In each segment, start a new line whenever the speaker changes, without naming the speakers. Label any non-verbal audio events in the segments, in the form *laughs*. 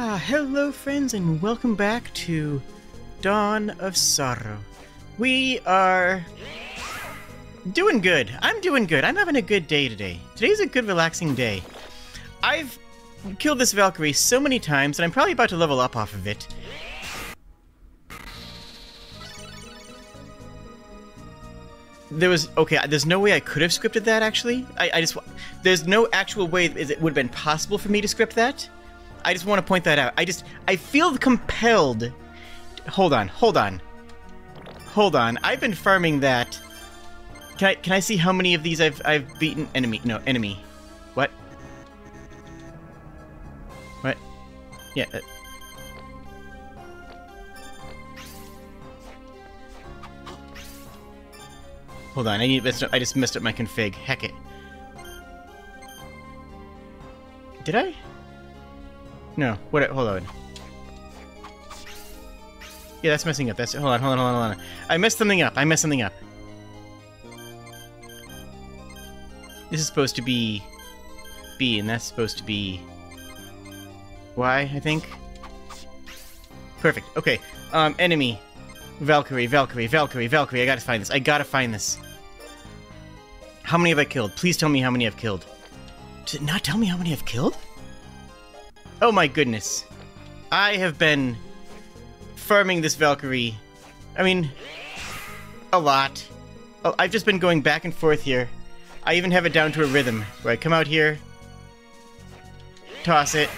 Ah, hello, friends, and welcome back to Dawn of Sorrow. We are doing good. I'm doing good. I'm having a good day today. Today's a good, relaxing day. I've killed this Valkyrie so many times, and I'm probably about to level up off of it. There was okay. There's no way I could have scripted that. Actually, I, I just there's no actual way it would have been possible for me to script that. I just want to point that out. I just I feel compelled. Hold on, hold on, hold on. I've been farming that. Can I can I see how many of these I've I've beaten? Enemy, no enemy. What? What? Yeah. Uh, Hold on, I need. I just messed up my config. Heck it. Did I? No. What? Hold on. Yeah, that's messing up. That's hold on, hold on, hold on, hold on. I messed something up. I messed something up. This is supposed to be B, and that's supposed to be Y, I think. Perfect. Okay. Um, enemy. Valkyrie, Valkyrie, Valkyrie, Valkyrie. I gotta find this. I gotta find this. How many have I killed? Please tell me how many I've killed. Did not tell me how many I've killed? Oh my goodness. I have been farming this Valkyrie. I mean, a lot. I've just been going back and forth here. I even have it down to a rhythm, where I come out here, toss it,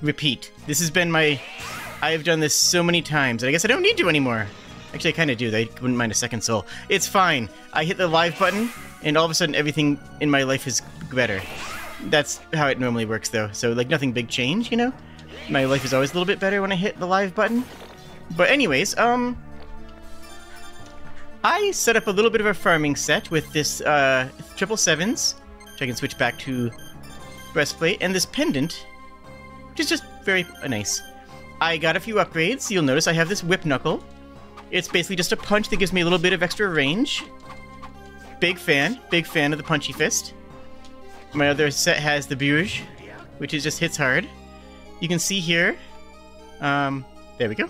repeat. This has been my I have done this so many times, and I guess I don't need to anymore. Actually, I kind of do. I wouldn't mind a second soul. It's fine. I hit the live button, and all of a sudden everything in my life is better. That's how it normally works, though. So, like, nothing big change, you know? My life is always a little bit better when I hit the live button. But anyways, um... I set up a little bit of a farming set with this, uh, triple sevens, which I can switch back to breastplate, and this pendant, which is just very uh, nice. I got a few upgrades. You'll notice I have this Whip Knuckle. It's basically just a punch that gives me a little bit of extra range. Big fan. Big fan of the Punchy Fist. My other set has the Bhuj, which is just hits hard. You can see here... Um, there we go.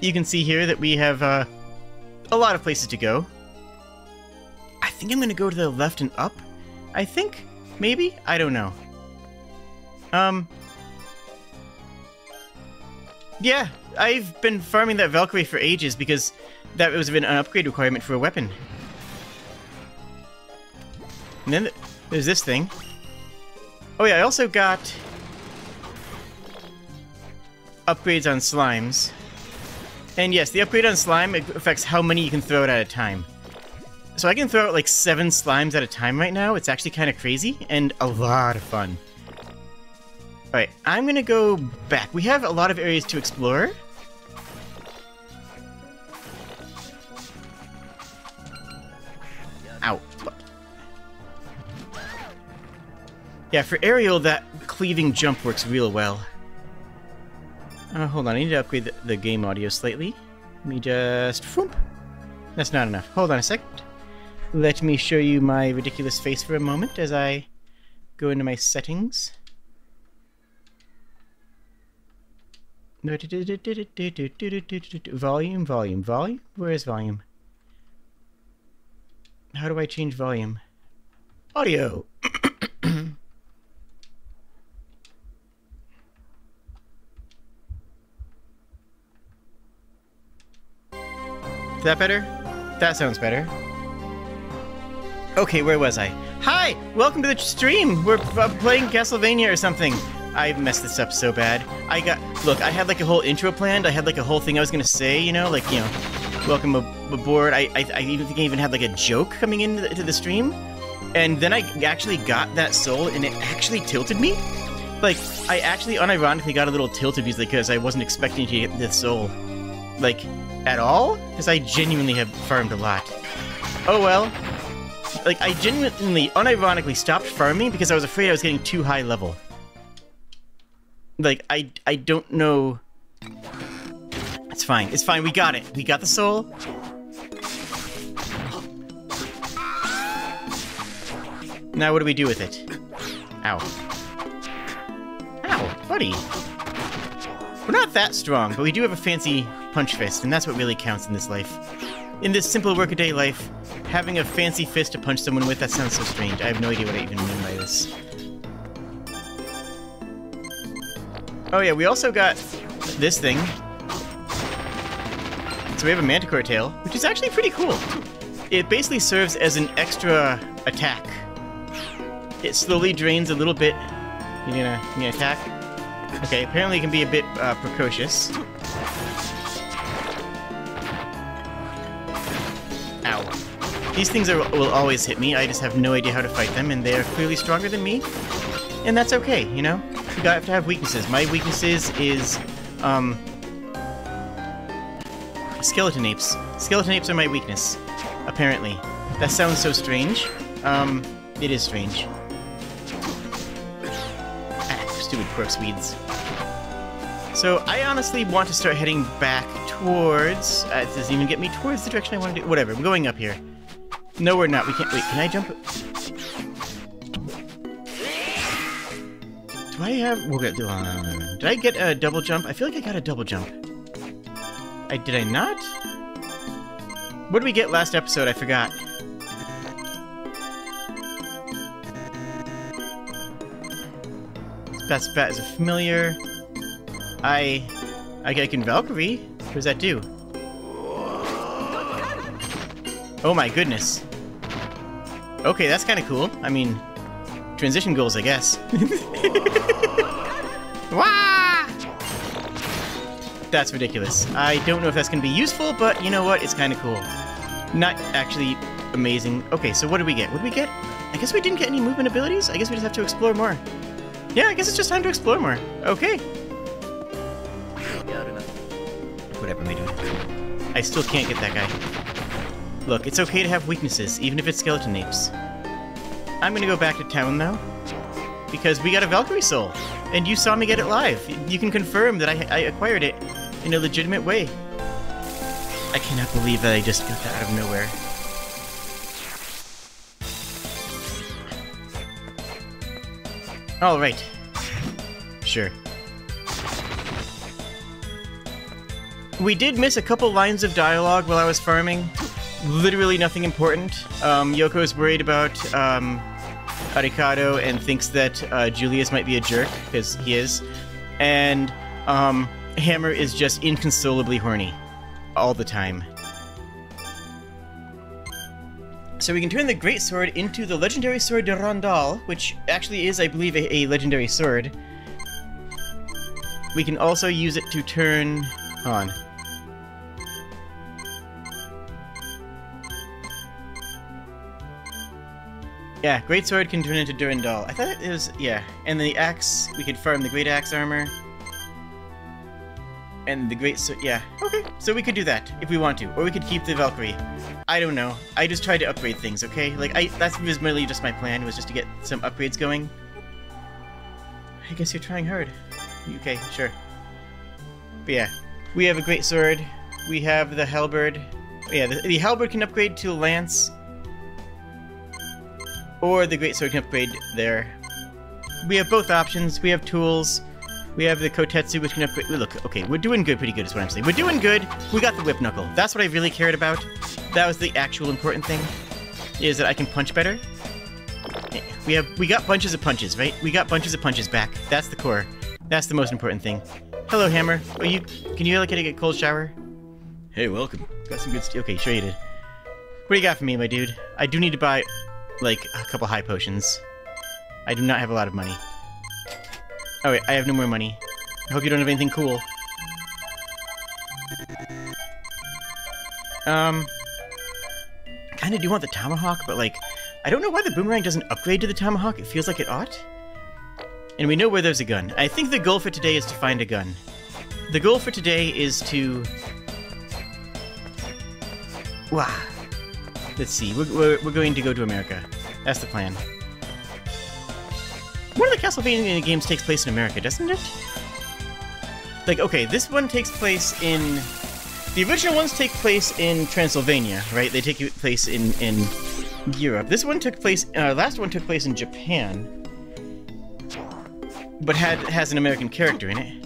You can see here that we have uh, a lot of places to go. I think I'm going to go to the left and up. I think. Maybe? I don't know. Um, yeah, I've been farming that Valkyrie for ages because that was an upgrade requirement for a weapon. And then there's this thing. Oh yeah, I also got upgrades on slimes. And yes, the upgrade on slime affects how many you can throw at a time. So I can throw out like seven slimes at a time right now. It's actually kind of crazy and a lot of fun. Alright, I'm gonna go back. We have a lot of areas to explore. Yeah, for aerial, that cleaving jump works real well. Uh, hold on, I need to upgrade the, the game audio slightly. Let me just... Whoop. That's not enough. Hold on a second. Let me show you my ridiculous face for a moment as I go into my settings. Volume, volume, volume? Where is volume? How do I change volume? Audio! *clears throat* Is that better? That sounds better. Okay, where was I? Hi! Welcome to the stream! We're uh, playing Castlevania or something. I messed this up so bad. I got look. I had like a whole intro planned. I had like a whole thing I was gonna say. You know, like you know, welcome aboard. I I, I even think I even had like a joke coming into the, the stream, and then I actually got that soul, and it actually tilted me. Like I actually unironically got a little tilted because I wasn't expecting to get this soul, like at all. Because I genuinely have farmed a lot. Oh well. Like I genuinely, unironically stopped farming because I was afraid I was getting too high level. Like, I, I don't know... It's fine. It's fine. We got it. We got the soul. Now what do we do with it? Ow. Ow. Buddy. We're not that strong, but we do have a fancy punch fist, and that's what really counts in this life. In this simple workaday life, having a fancy fist to punch someone with, that sounds so strange. I have no idea what I even mean by this. Oh yeah, we also got this thing. So we have a Manticore tail, which is actually pretty cool. It basically serves as an extra attack. It slowly drains a little bit. You're gonna, you gonna attack? Okay, apparently it can be a bit uh, precocious. Ow. These things are, will always hit me, I just have no idea how to fight them, and they are clearly stronger than me. And that's okay, you know? You have to have weaknesses. My weaknesses is, um... Skeleton apes. Skeleton apes are my weakness, apparently. That sounds so strange. Um, it is strange. Stupid Quirk Swedes. So I honestly want to start heading back towards... Uh, it doesn't even get me towards the direction I want to do... Whatever, I'm going up here. No, we're not. We can't... Wait, can I jump... Do I have... We'll get... Uh, did I get a double jump? I feel like I got a double jump. I Did I not? What did we get last episode? I forgot. That's Bat is a familiar. I, I, I can Valkyrie. What does that do? Oh my goodness. Okay, that's kind of cool. I mean, transition goals, I guess. *laughs* Wah! That's ridiculous. I don't know if that's going to be useful, but you know what? It's kind of cool. Not actually amazing. Okay, so what did we get? What did we get? I guess we didn't get any movement abilities? I guess we just have to explore more. Yeah, I guess it's just time to explore more. Okay. Whatever, my dude. I still can't get that guy. Look, it's okay to have weaknesses, even if it's skeleton apes. I'm gonna go back to town, though. Because we got a Valkyrie Soul. And you saw me get it live. You can confirm that I, I acquired it in a legitimate way. I cannot believe that I just got that out of nowhere. Alright. Sure. We did miss a couple lines of dialogue while I was farming. Literally nothing important. Um, Yoko is worried about um, Arikado and thinks that uh, Julius might be a jerk, because he is. And um, Hammer is just inconsolably horny. All the time. So we can turn the Great Sword into the Legendary Sword de which actually is, I believe, a, a legendary sword. We can also use it to turn... on. Yeah, Great Sword can turn into Durandal. I thought it was... yeah. And the axe, we could farm the Great Axe armor. And the Great Sword... yeah. Okay, so we could do that, if we want to. Or we could keep the Valkyrie. I don't know. I just tried to upgrade things, okay? Like, I that was merely just my plan, was just to get some upgrades going. I guess you're trying hard. Okay, sure. But yeah, we have a Great Sword. We have the Halberd. Yeah, the, the Halberd can upgrade to Lance. Or the Great Sword can upgrade there. We have both options. We have tools. We have the Kotetsu, which can upgrade... Look, okay, we're doing good, pretty good is what I'm saying. We're doing good. We got the Whip Knuckle. That's what I really cared about. That was the actual important thing, is that I can punch better. We have... We got bunches of punches, right? We got bunches of punches back. That's the core. That's the most important thing. Hello, Hammer. Are you... Can you, like, get a cold shower? Hey, welcome. Got some good... Okay, sure you did. What do you got for me, my dude? I do need to buy like, a couple high potions. I do not have a lot of money. Oh wait, I have no more money. I hope you don't have anything cool. Um... Kinda do want the Tomahawk, but like... I don't know why the Boomerang doesn't upgrade to the Tomahawk. It feels like it ought. And we know where there's a gun. I think the goal for today is to find a gun. The goal for today is to... Wow. Let's see. We're, we're, we're, going to go to America. That's the plan. One of the Castlevania games takes place in America, doesn't it? Like, okay, this one takes place in... The original ones take place in Transylvania, right? They take place in, in Europe. This one took place... Uh, last one took place in Japan. but had has an American character in it.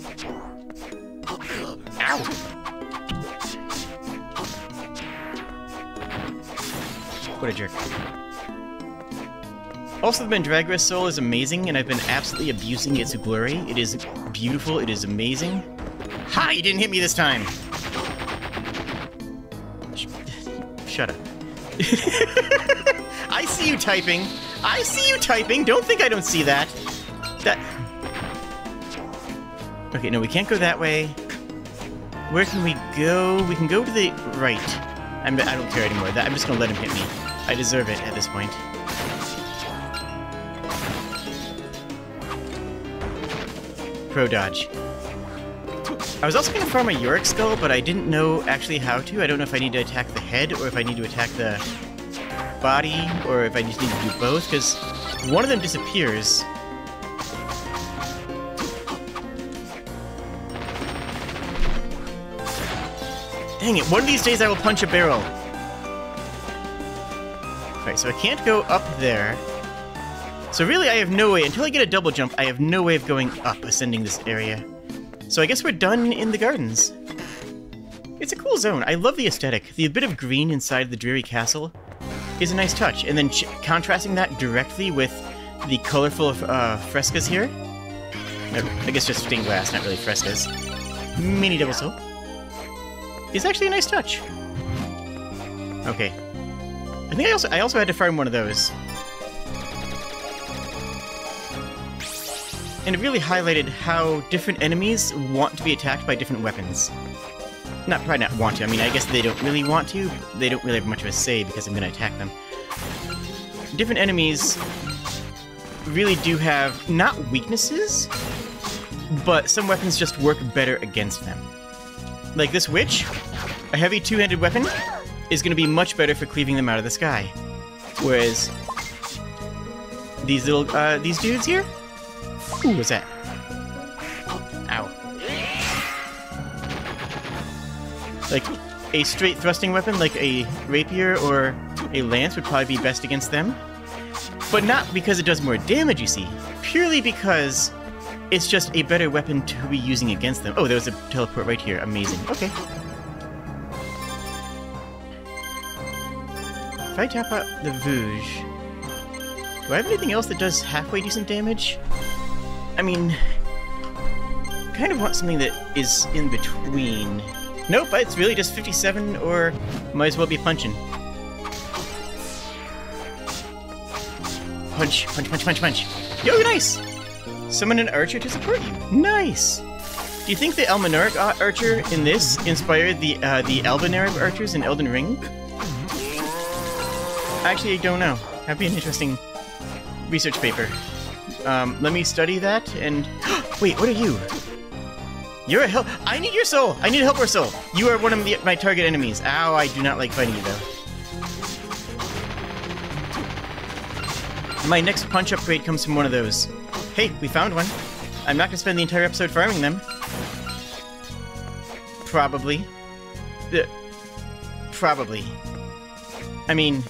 Ow! What a jerk. Also, the Mandragora Soul is amazing, and I've been absolutely abusing its glory. It is beautiful, it is amazing. Ha! You didn't hit me this time! Sh- *laughs* Shut up. *laughs* I see you typing! I see you typing! Don't think I don't see that! That... Okay, no, we can't go that way. Where can we go? We can go to the right. I'm, I don't care anymore. That, I'm just gonna let him hit me. I deserve it at this point. Pro dodge. I was also going to farm a Yorick Skull, but I didn't know actually how to. I don't know if I need to attack the head, or if I need to attack the body, or if I just need to do both, because one of them disappears. Dang it, one of these days I will punch a barrel. Alright, so I can't go up there. So really, I have no way, until I get a double jump, I have no way of going up, ascending this area. So I guess we're done in the gardens. It's a cool zone. I love the aesthetic. The bit of green inside the dreary castle is a nice touch. And then contrasting that directly with the colorful uh, frescoes here. I guess just stained glass, not really frescoes. Mini double soul. Is actually a nice touch. Okay. I think I also I also had to farm one of those. And it really highlighted how different enemies want to be attacked by different weapons. Not probably not want to. I mean, I guess they don't really want to. They don't really have much of a say because I'm going to attack them. Different enemies really do have not weaknesses, but some weapons just work better against them. Like this witch, a heavy two-handed weapon is going to be much better for cleaving them out of the sky. Whereas these little uh, these dudes here, ooh, what's that? Ow. Like a straight thrusting weapon, like a rapier or a lance, would probably be best against them. But not because it does more damage, you see. Purely because it's just a better weapon to be using against them. Oh, there was a teleport right here. Amazing. Okay. If I tap out the Bhuj, do I have anything else that does halfway decent damage? I mean, kind of want something that is in between. Nope, it's really just 57 or might as well be punching. Punch, punch, punch, punch, punch. Yo, nice! Summon an archer to support you. Nice! Do you think the Elmanaric archer in this inspired the uh, the Albinauric archers in Elden Ring? Actually, I don't know. That'd be an interesting research paper. Um, let me study that and... *gasps* Wait, what are you? You're a help- I need your soul! I need a helper soul! You are one of the, my target enemies. Ow, I do not like fighting you, though. My next punch upgrade comes from one of those. Hey, we found one. I'm not gonna spend the entire episode farming them. Probably. Uh, probably. I mean,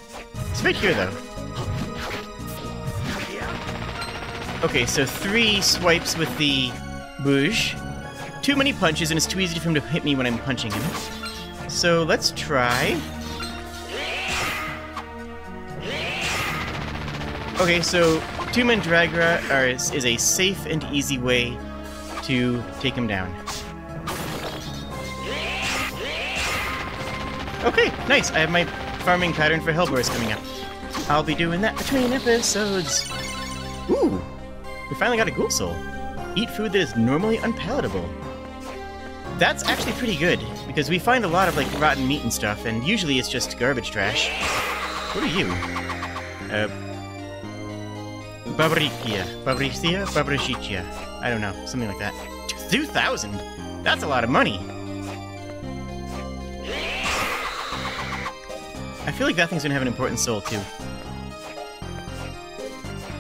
it's right here, though. Okay, so three swipes with the Bhuj. Too many punches, and it's too easy for him to hit me when I'm punching him. So let's try... Okay, so two Mandragora are, is, is a safe and easy way to take him down. Okay, nice. I have my farming pattern for Hellboars coming up. I'll be doing that between episodes. Ooh, we finally got a ghoul soul. Eat food that is normally unpalatable. That's actually pretty good, because we find a lot of, like, rotten meat and stuff, and usually it's just garbage trash. What are you? Uh... Babrikia. Babricia? Babrichicia. I don't know. Something like that. 2,000? That's a lot of money. I feel like that thing's gonna have an important soul, too.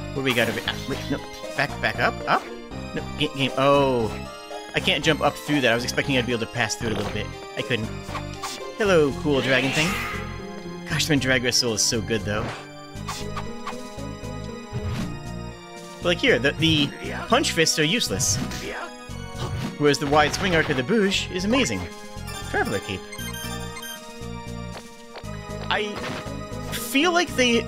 What do we got over... Ah, wait, no. Back, back up? Up? No, game, game. Oh. I can't jump up through that. I was expecting I'd be able to pass through it a little bit. I couldn't. Hello, cool dragon thing. Gosh, the Mandragora Soul is so good, though. But like here, the, the punch fists are useless. Whereas the wide swing arc of the Bhuj is amazing. Traveler Cape. I feel like they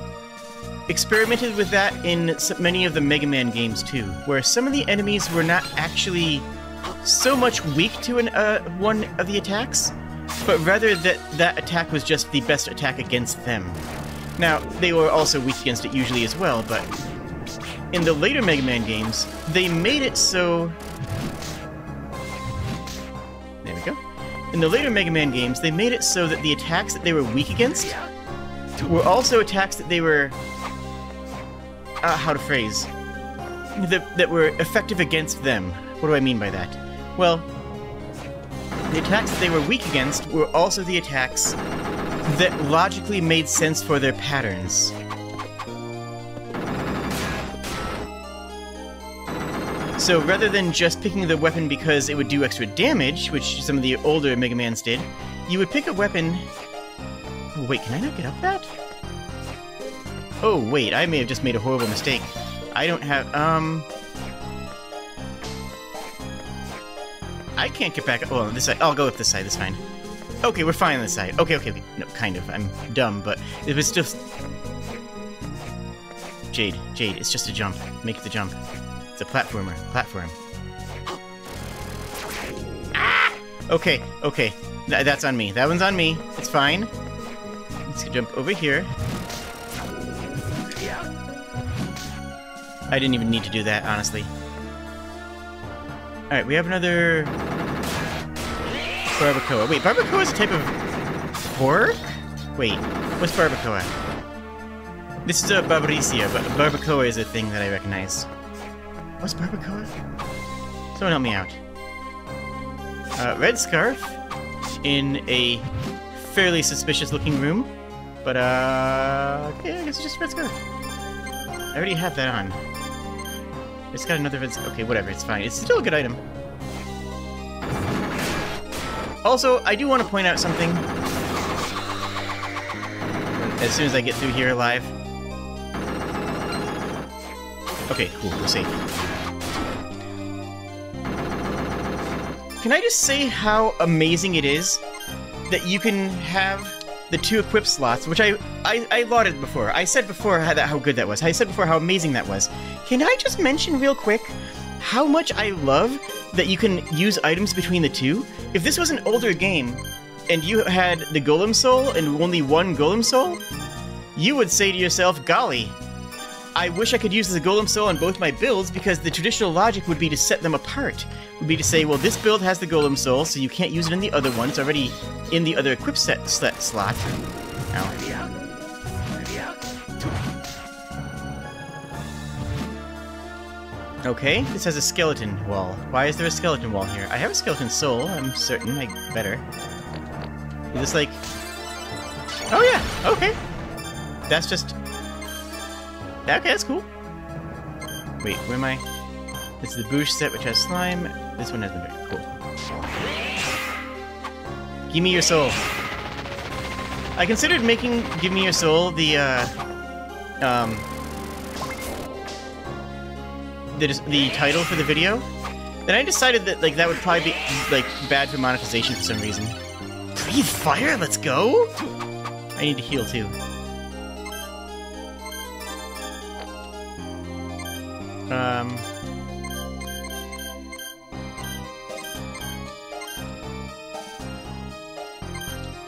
experimented with that in many of the Mega Man games too, where some of the enemies were not actually so much weak to an, uh, one of the attacks, but rather that that attack was just the best attack against them. Now, they were also weak against it usually as well, but in the later Mega Man games, they made it so... There we go. In the later Mega Man games, they made it so that the attacks that they were weak against were also attacks that they were... Uh, how to phrase... That, that were effective against them. What do I mean by that? Well, the attacks that they were weak against were also the attacks that logically made sense for their patterns. So rather than just picking the weapon because it would do extra damage, which some of the older Mega Mans did, you would pick a weapon... Wait, can I not get up that? Oh, wait, I may have just made a horrible mistake. I don't have, um... I can't get back. Oh, this side. I'll go with this side. That's fine. Okay, we're fine on this side. Okay, okay, okay. No, kind of. I'm dumb, but it was just... Jade, Jade, it's just a jump. Make the jump. It's a platformer. Platform. Ah! Okay, okay. Th that's on me. That one's on me. It's fine. Let's jump over here. I didn't even need to do that, honestly. Alright, we have another... Barbacoa. Wait, Barbacoa is a type of... pork? Wait, what's Barbacoa? This is a Barbarisia, but Barbacoa is a thing that I recognize. What's Barbacoa? Someone help me out. Uh, red scarf in a fairly suspicious looking room. But, uh... Okay, I guess it's just red scarf. I already have that on. It's got another red Okay, whatever, it's fine. It's still a good item. Also, I do want to point out something. As soon as I get through here alive. Okay, cool, we're safe. Can I just say how amazing it is that you can have the two equip slots, which I, I, I lauded before. I said before how, that, how good that was. I said before how amazing that was. Can I just mention real quick how much I love that you can use items between the two? If this was an older game, and you had the Golem Soul and only one Golem Soul, you would say to yourself, golly, I wish I could use the Golem Soul on both my builds because the traditional logic would be to set them apart. Would be to say, well, this build has the Golem Soul, so you can't use it in the other one. It's already in the other equip set, set slot. Ow. Okay, this has a skeleton wall. Why is there a skeleton wall here? I have a skeleton soul, I'm certain. I better. Is this like... Oh yeah, okay. That's just Okay, that's cool. Wait, where am I? This is the Bhuj set, which has slime. This one has the Cool. Give me your soul. I considered making Give Me Your Soul the, uh, um, the, the title for the video. Then I decided that, like, that would probably be, like, bad for monetization for some reason. Breathe fire, let's go! I need to heal, too. Um...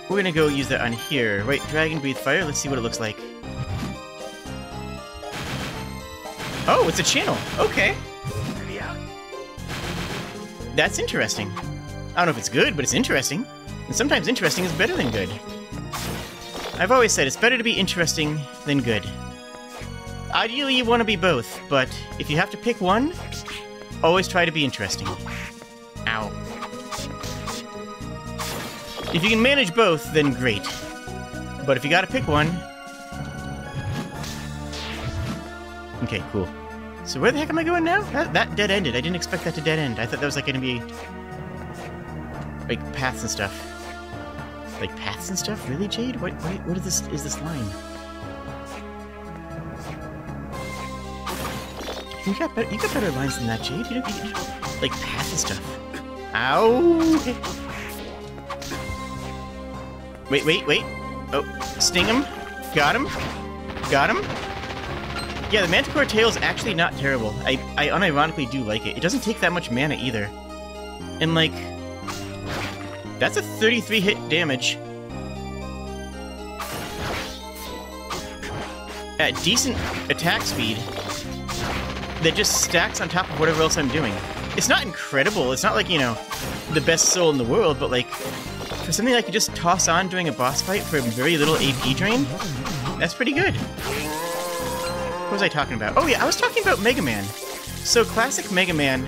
We're gonna go use that on here. Wait, Dragon Breathe Fire? Let's see what it looks like. Oh, it's a channel. Okay. That's interesting. I don't know if it's good, but it's interesting. And sometimes interesting is better than good. I've always said it's better to be interesting than good. Ideally, you want to be both, but if you have to pick one, always try to be interesting. Ow. If you can manage both, then great. But if you gotta pick one... Okay, cool. So where the heck am I going now? That, that dead ended. I didn't expect that to dead end. I thought that was like gonna be... Like, paths and stuff. Like, paths and stuff? Really, Jade? What, what, what is this, is this line? You got better, you got better lines than that, Jade. You don't, you, like path and stuff. Ow! Wait, wait, wait. Oh, sting him. Got him. Got him. Yeah, the Manticore tail is actually not terrible. I, I unironically do like it. It doesn't take that much mana either. And like, that's a 33 hit damage. At decent attack speed, that just stacks on top of whatever else I'm doing. It's not incredible. It's not like, you know, the best soul in the world, but like, for something I could just toss on during a boss fight for very little AP drain, that's pretty good. What was I talking about? Oh yeah, I was talking about Mega Man. So classic Mega Man,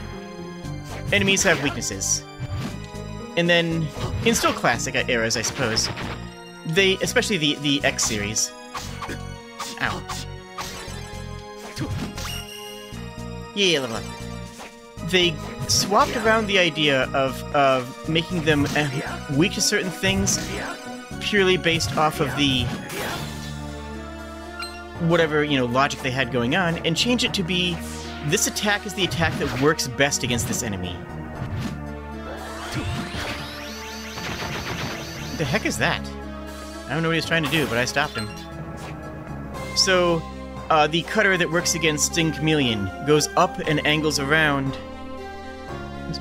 enemies have weaknesses. And then, in still classic eras, I suppose, they, especially the, the X series. Ow. Yeah, level up. They swapped around the idea of, of making them uh, weak to certain things purely based off of the whatever, you know, logic they had going on, and change it to be this attack is the attack that works best against this enemy. What the heck is that? I don't know what he was trying to do, but I stopped him. So, uh, the cutter that works against Sting Chameleon goes up and angles around.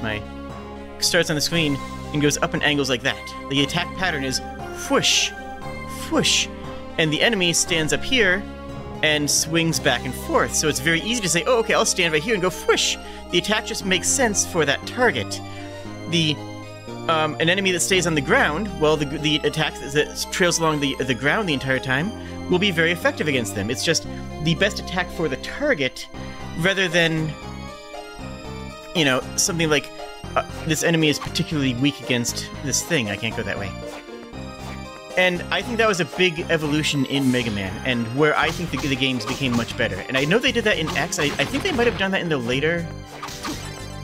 My... Starts on the screen and goes up and angles like that. The attack pattern is whoosh, whoosh, and the enemy stands up here and swings back and forth. So it's very easy to say, oh, okay, I'll stand right here and go whoosh. The attack just makes sense for that target. The um, an enemy that stays on the ground, well, the, the attack that trails along the, the ground the entire time will be very effective against them. It's just the best attack for the target rather than, you know, something like uh, this enemy is particularly weak against this thing. I can't go that way. And I think that was a big evolution in Mega Man, and where I think the, the games became much better. And I know they did that in X. I, I think they might have done that in the later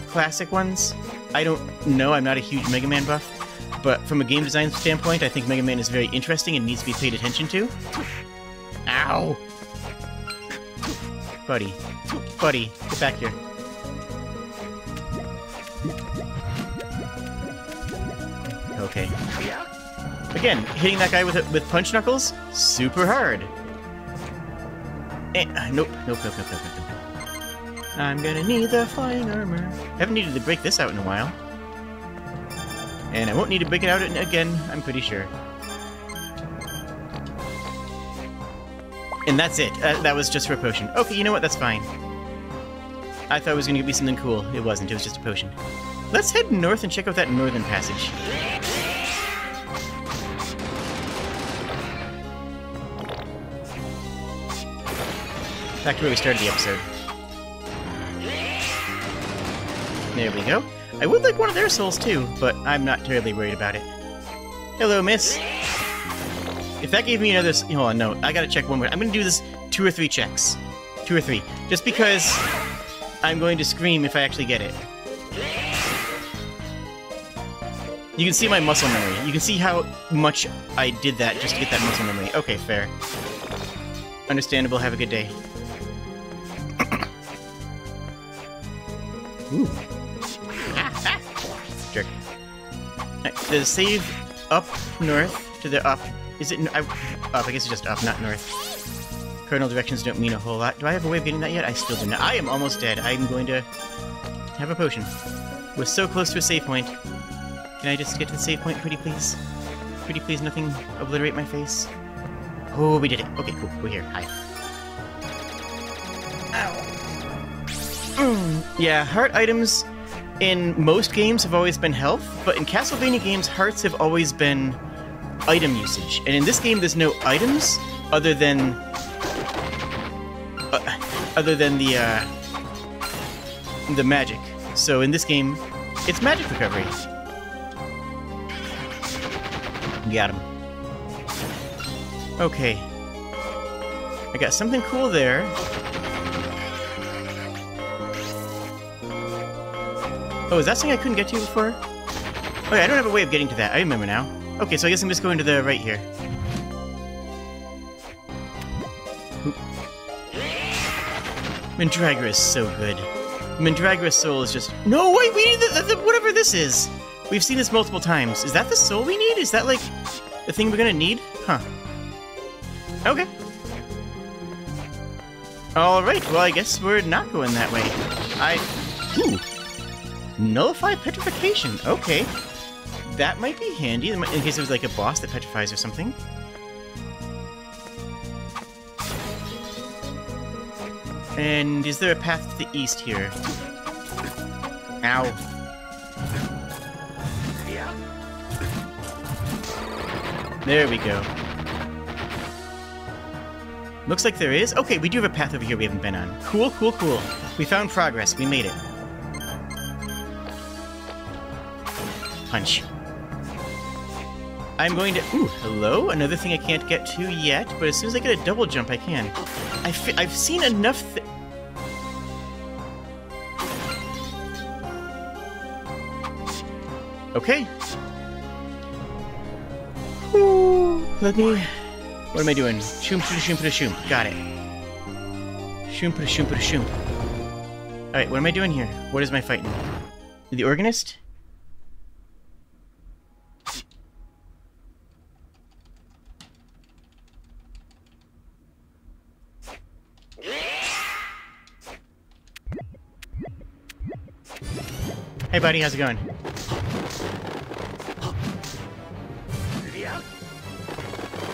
classic ones. I don't know, I'm not a huge Mega Man buff, but from a game design standpoint, I think Mega Man is very interesting and needs to be paid attention to. Ow! Buddy. Buddy, get back here. Okay. Again, hitting that guy with with punch knuckles, super hard. Eh, nope, nope, nope, nope, nope, nope. I'm gonna need the flying armor. Haven't needed to break this out in a while. And I won't need to break it out again, I'm pretty sure. And that's it. Uh, that was just for a potion. Okay, you know what? That's fine. I thought it was going to be something cool. It wasn't. It was just a potion. Let's head north and check out that northern passage. Back to where we started the episode. There we go. I would like one of their souls too, but I'm not terribly worried about it. Hello, miss. If that gave me another... Hold on, no. I gotta check one more. I'm gonna do this two or three checks. Two or three. Just because I'm going to scream if I actually get it. You can see my muscle memory. You can see how much I did that just to get that muscle memory. Okay, fair. Understandable. Have a good day. *coughs* Ooh. *laughs* Jerk. The save up north to the up. Is it up? I guess it's just up, not north. Cardinal directions don't mean a whole lot. Do I have a way of getting that yet? I still do not. I am almost dead. I'm going to have a potion. We're so close to a save point. Can I just get to the save point, pretty please? Pretty please, nothing obliterate my face. Oh, we did it. Okay, cool. We're here. Hi. Ow. Mm, yeah, heart items in most games have always been health, but in Castlevania games, hearts have always been item usage. And in this game, there's no items other than uh, other than the uh, the magic. So in this game, it's magic recovery. Got him. Okay. I got something cool there. Oh, is that something I couldn't get to before? Yeah, I don't have a way of getting to that. I remember now. Okay, so I guess I'm just going to the right here. Mandragora is so good. Mandragora's soul is just... No, wait, we need the, the, the, whatever this is! We've seen this multiple times. Is that the soul we need? Is that, like, the thing we're gonna need? Huh. Okay. Alright, well, I guess we're not going that way. I... Ooh. Nullify petrification. Okay. That might be handy, in case there's, like, a boss that petrifies or something. And is there a path to the east here? Ow. There we go. Looks like there is. Okay, we do have a path over here we haven't been on. Cool, cool, cool. We found progress. We made it. Punch. I'm going to... Ooh, hello? Another thing I can't get to yet, but as soon as I get a double jump, I can. I have seen enough... Okay. Ooh, let me... What am I doing? Shoom, shoom, shoom, shoom. Got it. Shoom, shoom, shoom. Alright, what am I doing here? What is my fighting? The organist? Hey buddy, how's it going?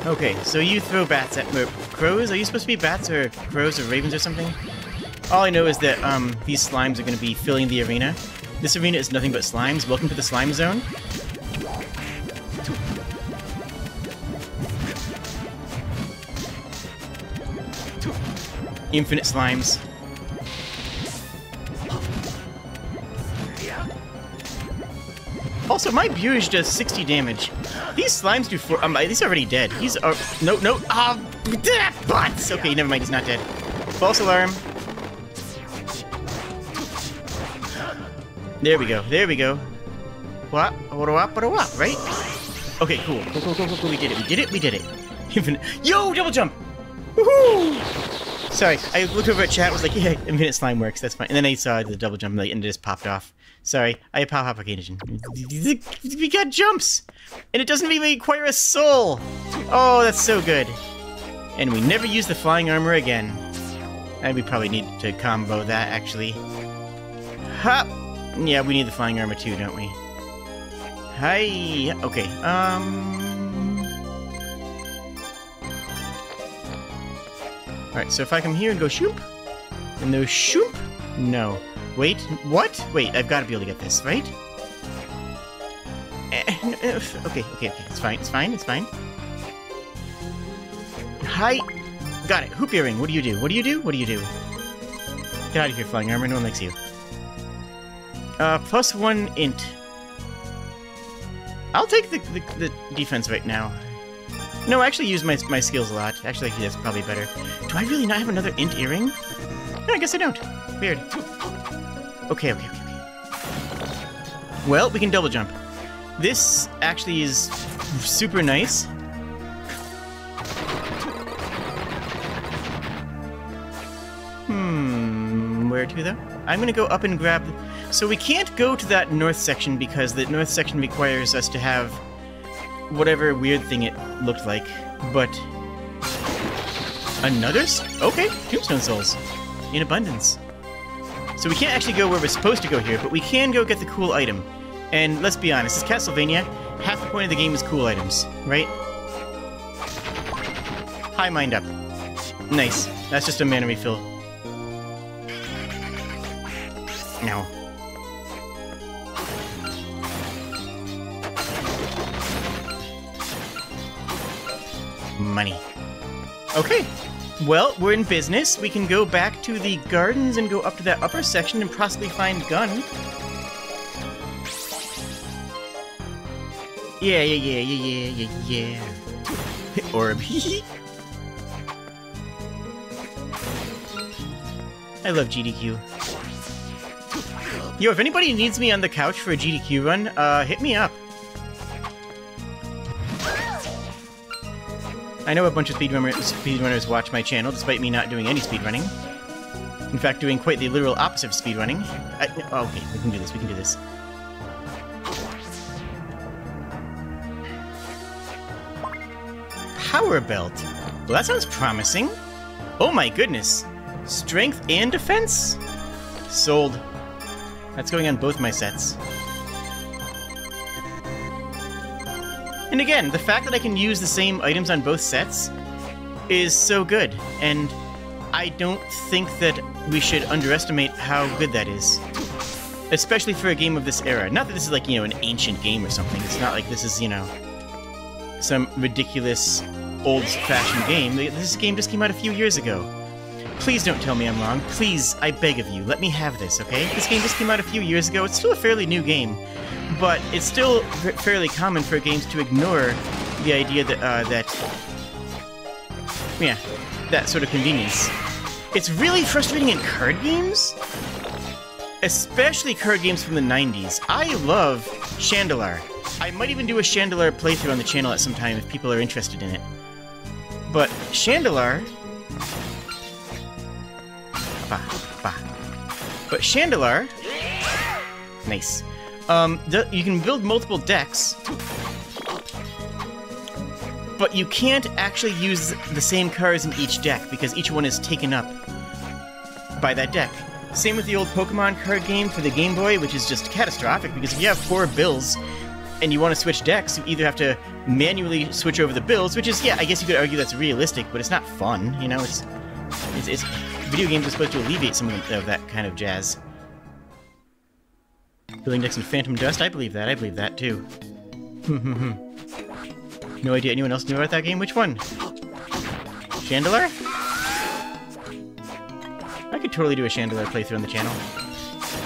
Okay, so you throw bats at er, crows? Are you supposed to be bats or crows or ravens or something? All I know is that um, these slimes are going to be filling the arena. This arena is nothing but slimes. Welcome to the slime zone. Infinite slimes. Also, my Burge does 60 damage. These slimes do four. Um, these already dead. He's uh, no, no. Ah, uh, butts. Okay, never mind. He's not dead. False alarm. There we go. There we go. What? What? What? What? What? Right? Okay, cool. Cool, cool, cool, cool, cool. We did it. We did it. We did it. *laughs* Infinite. Yo, double jump. Woohoo! Sorry, I looked over at chat. Was like, *laughs* yeah, infinite slime works. That's fine. And then I saw the double jump, and it just popped off. Sorry, I pop application. We got jumps! And it doesn't even require a soul! Oh, that's so good. And we never use the flying armor again. And we probably need to combo that, actually. Ha! Yeah, we need the flying armor too, don't we? Hi. Okay, um... Alright, so if I come here and go shoop, and those shoop, no. Wait, what? Wait, I've got to be able to get this, right? Eh, okay, okay, okay, it's fine, it's fine, it's fine. Hi! Got it, hoop earring, what do you do? What do you do? What do you do? Get out of here, flying armor, no one likes you. Uh, plus one int. I'll take the, the, the defense right now. No, I actually use my, my skills a lot. Actually, that's probably better. Do I really not have another int earring? No, I guess I don't. Weird. Okay, okay, okay. Well, we can double jump. This actually is super nice. Hmm, where to though? I'm gonna go up and grab... So we can't go to that north section because the north section requires us to have whatever weird thing it looked like, but... Another? Okay, Tombstone Souls. In abundance. So we can't actually go where we're supposed to go here, but we can go get the cool item. And let's be honest, it's Castlevania. Half the point of the game is cool items, right? High mind up. Nice. That's just a mana refill. No. Money. Okay, well, we're in business. We can go back to the gardens and go up to that upper section and possibly find Gun. Yeah, yeah, yeah, yeah, yeah, yeah, yeah. *laughs* Orb. I love GDQ. Yo, if anybody needs me on the couch for a GDQ run, uh, hit me up. I know a bunch of speedrunners, speedrunners watch my channel, despite me not doing any speedrunning. In fact, doing quite the literal opposite of speedrunning. Oh, okay, we can do this, we can do this. Power Belt. Well, that sounds promising. Oh my goodness. Strength and defense? Sold. That's going on both my sets. And again, the fact that I can use the same items on both sets is so good, and I don't think that we should underestimate how good that is. Especially for a game of this era. Not that this is like, you know, an ancient game or something. It's not like this is, you know, some ridiculous old-fashioned game. This game just came out a few years ago. Please don't tell me I'm wrong. Please, I beg of you, let me have this, okay? This game just came out a few years ago. It's still a fairly new game, but it's still fairly common for games to ignore the idea that, uh, that... Yeah, that sort of convenience. It's really frustrating in card games, especially card games from the 90s. I love Shandalar. I might even do a Shandalar playthrough on the channel at some time if people are interested in it. But Shandalar Bah, bah. But Shandalar... Nice. Um, you can build multiple decks, but you can't actually use the same cards in each deck because each one is taken up by that deck. Same with the old Pokemon card game for the Game Boy, which is just catastrophic because if you have four bills and you want to switch decks, you either have to manually switch over the bills, which is, yeah, I guess you could argue that's realistic, but it's not fun, you know? It's, it's, it's video games are supposed to alleviate some of that kind of jazz. Building decks in Phantom Dust? I believe that. I believe that, too. *laughs* no idea anyone else knew about that game? Which one? Shandalar? I could totally do a Shandalar playthrough on the channel.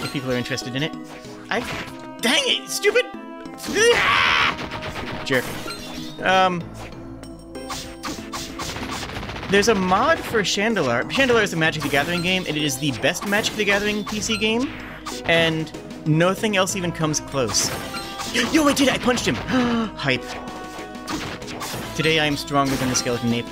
If people are interested in it. I... Dang it! Stupid! *laughs* Jerk. Um... There's a mod for Shandalar. Shandalar is a Magic the Gathering game, and it is the best Magic the Gathering PC game, and nothing else even comes close. Yo, I did it! I punched him! *gasps* Hype. Today I am stronger than the Skeleton Ape.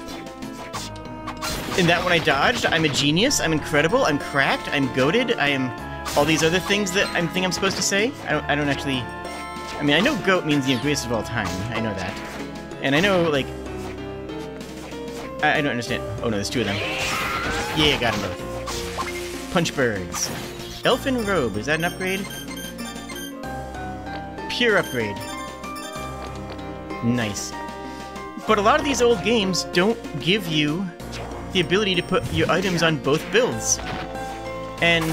In that one I dodged, I'm a genius, I'm incredible, I'm cracked, I'm GOATed, I am all these other things that I think I'm supposed to say. I don't, I don't actually... I mean, I know GOAT means the greatest of all time. I know that. And I know, like, I, I don't understand. Oh no, there's two of them. Yeah, got them both. Punch birds. Elfin robe, is that an upgrade? Pure upgrade. Nice. But a lot of these old games don't give you the ability to put your items on both builds. And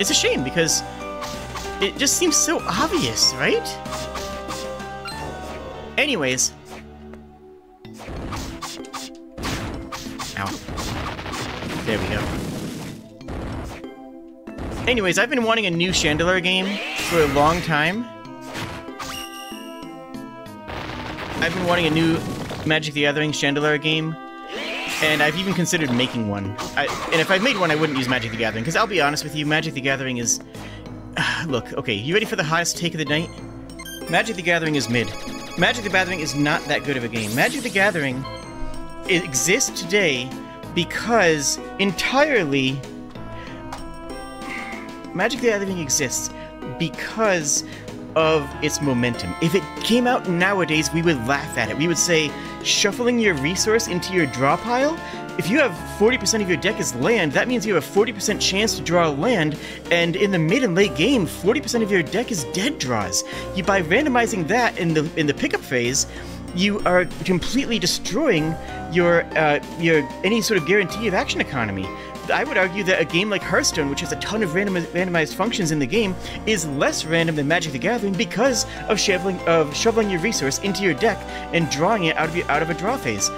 it's a shame because it just seems so obvious, right? Anyways, Ow. There we go. Anyways, I've been wanting a new Shandalar game for a long time. I've been wanting a new Magic the Gathering Shandalar game, and I've even considered making one. I, and if I made one, I wouldn't use Magic the Gathering, because I'll be honest with you, Magic the Gathering is... *sighs* look, okay, you ready for the hottest take of the night? Magic the Gathering is mid. Magic the Gathering is not that good of a game. Magic the Gathering exists today because entirely Magic the Gathering exists because of its momentum. If it came out nowadays, we would laugh at it. We would say, shuffling your resource into your draw pile? If you have 40% of your deck is land, that means you have a 40% chance to draw land, and in the mid and late game, 40% of your deck is dead draws. You by randomizing that in the in the pickup phase, you are completely destroying your uh, your any sort of guarantee of action economy. I would argue that a game like Hearthstone, which has a ton of randomized functions in the game, is less random than Magic the Gathering because of shoveling of shoveling your resource into your deck and drawing it out of your, out of a draw phase.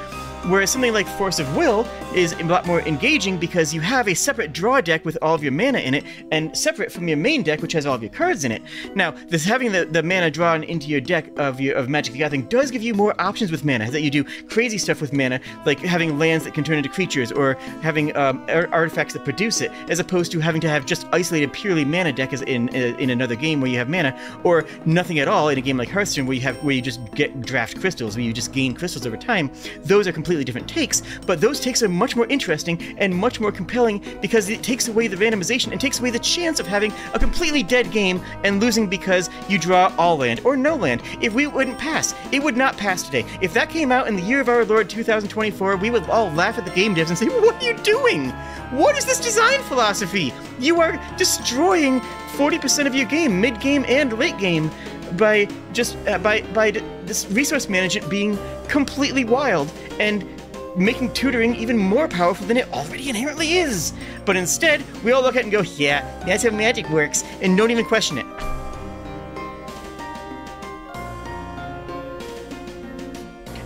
Whereas something like Force of Will is a lot more engaging because you have a separate draw deck with all of your mana in it, and separate from your main deck, which has all of your cards in it. Now, this having the, the mana drawn into your deck of your of Magic the Gathering does give you more options with mana, that you do crazy stuff with mana, like having lands that can turn into creatures, or having um, artifacts that produce it, as opposed to having to have just isolated purely mana deck as in in another game where you have mana, or nothing at all in a game like Hearthstone where you have where you just get draft crystals, where you just gain crystals over time. Those are completely completely different takes, but those takes are much more interesting and much more compelling because it takes away the randomization and takes away the chance of having a completely dead game and losing because you draw all land or no land. If we wouldn't pass, it would not pass today. If that came out in the year of our Lord 2024, we would all laugh at the game devs and say, What are you doing? What is this design philosophy? You are destroying 40% of your game, mid game and late game, by just uh, by by this resource management being completely wild and making tutoring even more powerful than it already inherently is. But instead, we all look at it and go, "Yeah, that's how magic works," and don't even question it.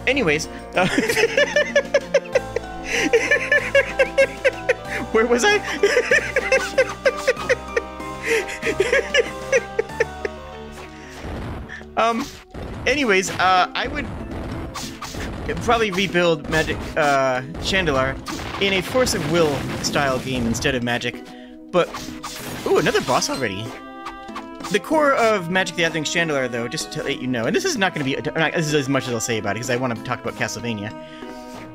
Anyways, uh, *laughs* where was I? *laughs* um, anyways, uh, I would probably rebuild Magic uh, Shandalar in a Force of Will style game instead of Magic. But, ooh, another boss already. The core of Magic the Gathering Shandalar, though, just to let you know, and this is not going to be, this is as much as I'll say about it, because I want to talk about Castlevania,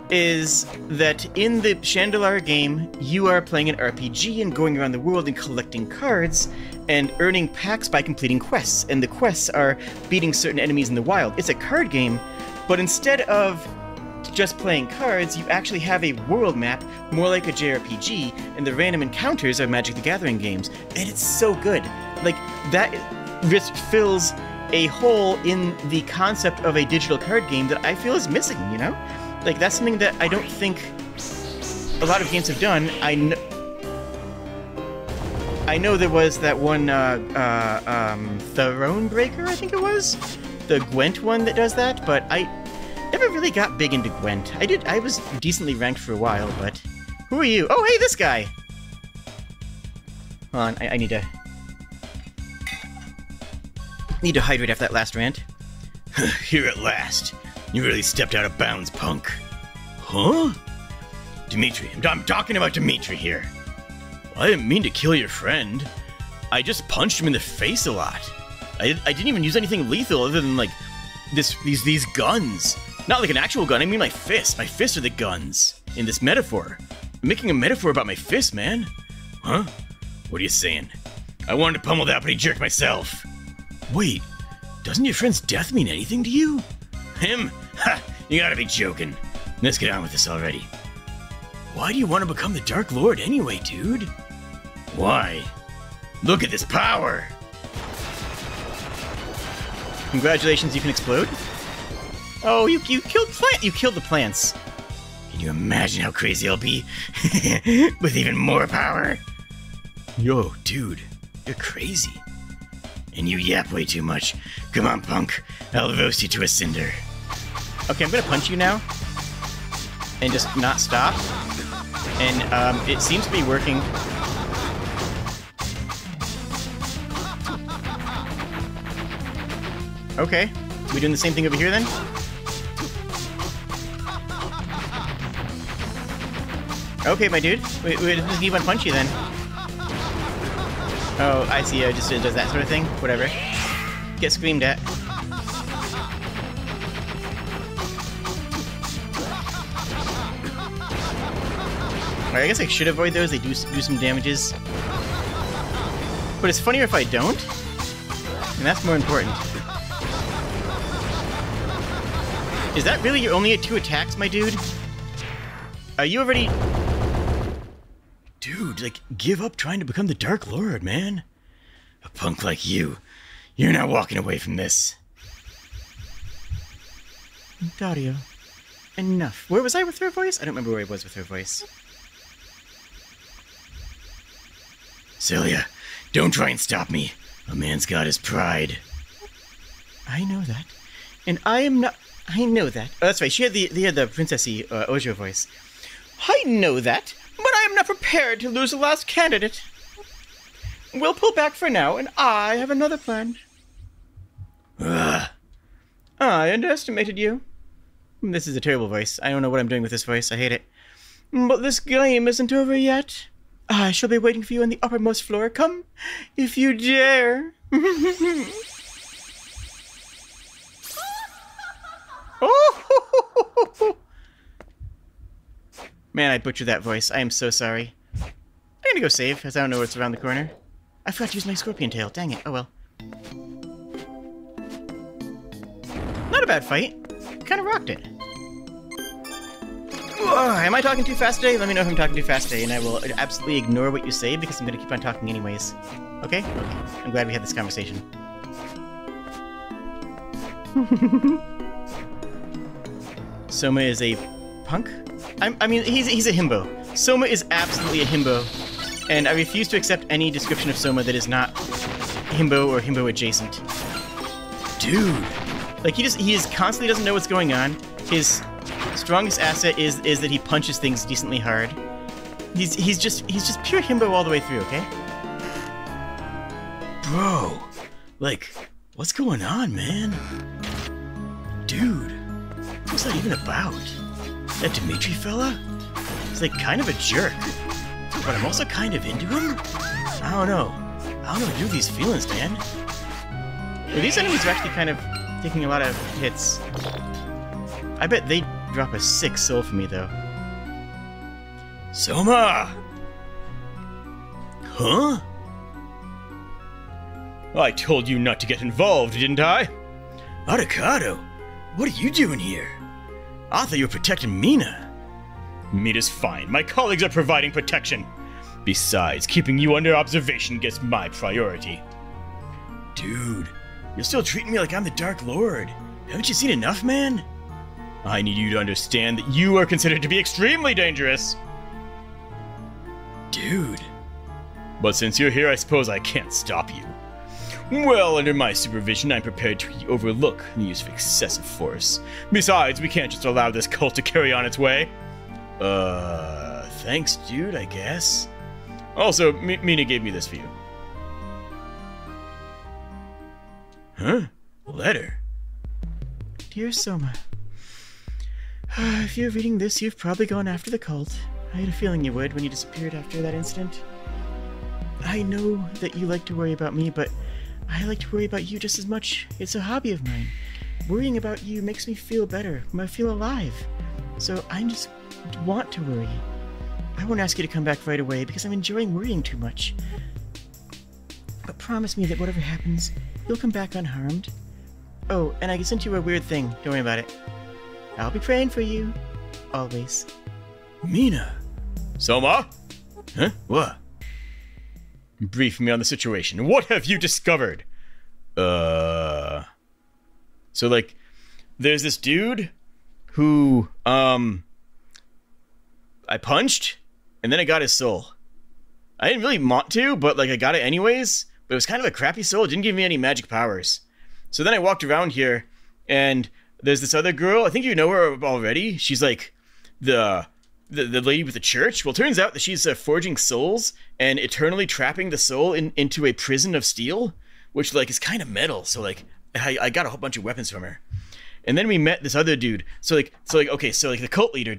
is that in the Shandalar game, you are playing an RPG and going around the world and collecting cards and earning packs by completing quests. And the quests are beating certain enemies in the wild. It's a card game, but instead of just playing cards, you actually have a world map, more like a JRPG, and the random encounters are Magic the Gathering games. And it's so good. Like, that just fills a hole in the concept of a digital card game that I feel is missing, you know? Like, that's something that I don't think a lot of games have done. I know. I know there was that one, uh, uh, um, Thronebreaker, I think it was? The Gwent one that does that, but I never really got big into Gwent. I did, I was decently ranked for a while, but... Who are you? Oh, hey, this guy! Hold on, I, I need to... Need to hydrate after that last rant. *laughs*
Here at last. You really stepped out of bounds, punk. Huh? Dimitri, I'm, I'm talking about Dimitri here. Well, I didn't mean to kill your friend. I just punched him in the face a lot. I, I didn't even use anything lethal other than like this these these guns. Not like an actual gun. I mean my fists. My fists are the guns in this metaphor. I'm making a metaphor about my fists, man. Huh? What are you saying? I wanted to pummel that but he jerked myself. Wait, doesn't your friend's death mean anything to you? Him? Ha! You gotta be joking. Let's get on with this already. Why do you want to become the Dark Lord anyway, dude? Why? Look at this power!
Congratulations, you can explode? Oh, you, you killed plant. You killed the plants.
Can you imagine how crazy I'll be? *laughs* With even more power? Yo, dude, you're crazy. And you yap way too much. Come on, punk. I'll roast you to a cinder.
Okay, I'm gonna punch you now. And just not stop. And um, it seems to be working. Okay. We doing the same thing over here then? Okay, my dude. We, we just keep on punch you then. Oh, I see. Uh, just does that sort of thing. Whatever. Get screamed at. I guess I should avoid those. They do do some damages. But it's funnier if I don't. And that's more important. Is that really your only two attacks, my dude? Are you already...
Dude, like, give up trying to become the Dark Lord, man. A punk like you, you're not walking away from this.
Dario, enough. Where was I with her voice? I don't remember where I was with her voice.
Celia, don't try and stop me. A man's got his pride.
I know that. And I am not... I know that. Oh, that's right. She had the, had the princessy uh, Ojo voice. I know that, but I am not prepared to lose the last candidate. We'll pull back for now, and I have another plan.
Ugh.
I underestimated you. This is a terrible voice. I don't know what I'm doing with this voice. I hate it. But this game isn't over yet. I shall be waiting for you on the uppermost floor. Come, if you dare. *laughs* oh!
Man, I butchered that voice. I am so sorry. I'm gonna go save, because I don't know what's around the corner. I forgot to use my scorpion tail. Dang it. Oh well. Not a bad fight. Kind of rocked it. Ugh, am I talking too fast today? Let me know if I'm talking too fast today, and I will absolutely ignore what you say because I'm going to keep on talking anyways. Okay? Okay. I'm glad we had this conversation. *laughs* Soma is a punk? I'm, I mean, he's, he's a himbo. Soma is absolutely a himbo, and I refuse to accept any description of Soma that is not himbo or himbo adjacent. Dude! Like, he just, he is constantly doesn't know what's going on. His strongest asset is is that he punches things decently hard. He's he's just he's just pure himbo all the way through, okay?
Bro, like, what's going on, man? Dude, what's that even about? That Dimitri fella? He's like kind of a jerk, but I'm also kind of into him. I don't know. I don't know what do these feelings, man.
Well, these enemies are actually kind of taking a lot of hits. I bet they drop a sick soul for me, though.
Soma! Huh? I told you not to get involved, didn't I? Arikado, what are you doing here? I thought you were protecting Mina. Mina's fine. My colleagues are providing protection. Besides, keeping you under observation gets my priority. Dude, you're still treating me like I'm the Dark Lord. Haven't you seen enough, man? I need you to understand that you are considered to be extremely dangerous. Dude. But since you're here, I suppose I can't stop you. Well, under my supervision, I'm prepared to overlook the use of excessive force. Besides, we can't just allow this cult to carry on its way. Uh, thanks, dude, I guess. Also, M- Mina gave me this for you. Huh? Letter?
Dear Soma, Uh, if you're reading this, you've probably gone after the cult. I had a feeling you would when you disappeared after that incident. I know that you like to worry about me, but I like to worry about you just as much. It's a hobby of mine. Worrying about you makes me feel better, I feel alive. So I just want to worry. I won't ask you to come back right away because I'm enjoying worrying too much. But promise me that whatever happens, you'll come back unharmed. Oh, and I sent you a weird thing. Don't worry about it. I'll be praying for you. Always.
Mina. Soma? Huh? What? Brief me on the situation. What have you discovered? Uh. So, like, there's this dude who, um. I punched, and then I got his soul. I didn't really want to, but, like, I got it anyways. But it was kind of a crappy soul. It didn't give me any magic powers. So then I walked around here, and there's this other girl. I think you know her already. She's like the the, the lady with the church. Well, turns out that she's uh, forging souls and eternally trapping the soul in, into a prison of steel, which like is kind of metal. So like I, I got a whole bunch of weapons from her. And then we met this other dude. So like so like okay, so like the cult leader,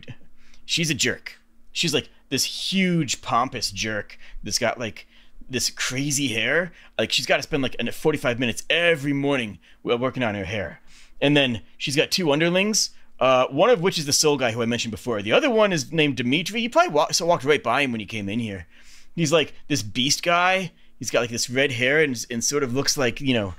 she's a jerk. She's like this huge pompous jerk that's got like this crazy hair. Like she's got to spend like 45 minutes every morning working on her hair. And then she's got two underlings. Uh, one of which is the soul guy who I mentioned before. The other one is named Dimitri. You probably so walked right by him when you came in here. He's like this beast guy. He's got like this red hair and, and sort of looks like you know,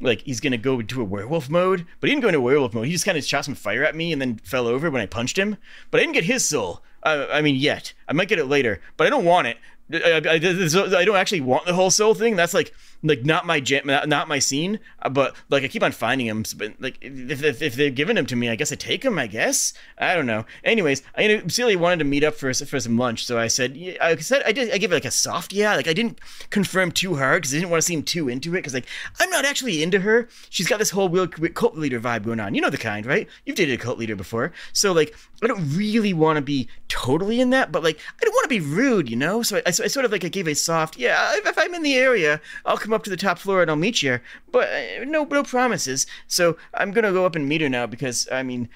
like he's gonna go into a werewolf mode. But he didn't go into werewolf mode. He just kind of shot some fire at me and then fell over when I punched him. But I didn't get his soul. Uh, I mean, yet I might get it later, but I don't want it. I, I, I, don't actually want the whole soul thing. That's like like not my jam, not, my scene. Uh, but like I keep on finding them. But like if, if, if they're giving them to me, I guess I take them. I guess I don't know. Anyways, I Celia wanted to meet up for for some lunch, so I said I said I did. I gave it like a soft yeah. Like I didn't confirm too hard because I didn't want to seem too into it. Because like I'm not actually into her. She's got this whole real cult leader vibe going on. You know the kind, right? You've dated a cult leader before, so like I don't really want to be totally in that, but like I don't want to be rude, you know. So I, I, I sort of like I gave a soft yeah. If, if I'm in the area, I'll come up to the top floor and I'll meet you. But uh, no, no promises. So I'm gonna go up and meet her now because I mean,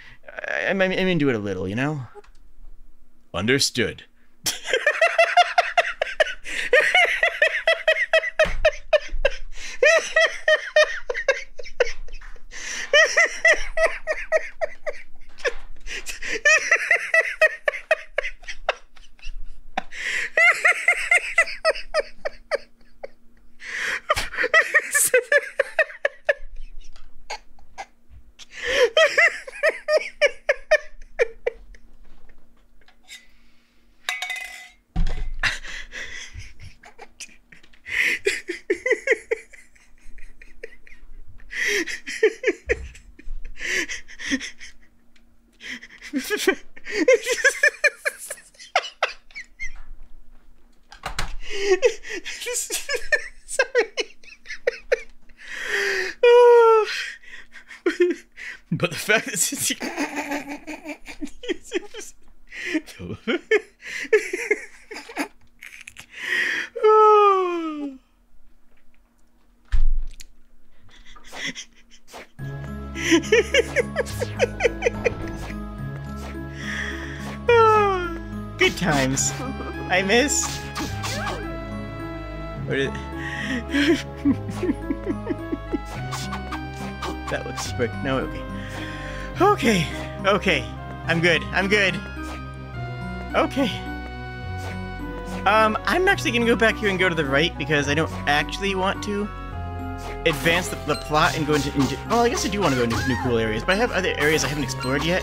I, I'm, I'm into it a little, you know. Understood. *laughs* No, okay. Okay, okay. I'm good. I'm good. Okay. Um, I'm actually gonna go back here and go to the right because I don't actually want to advance the, the plot and go into, into. Well, I guess I do want to go into new cool areas, but I have other areas I haven't explored yet.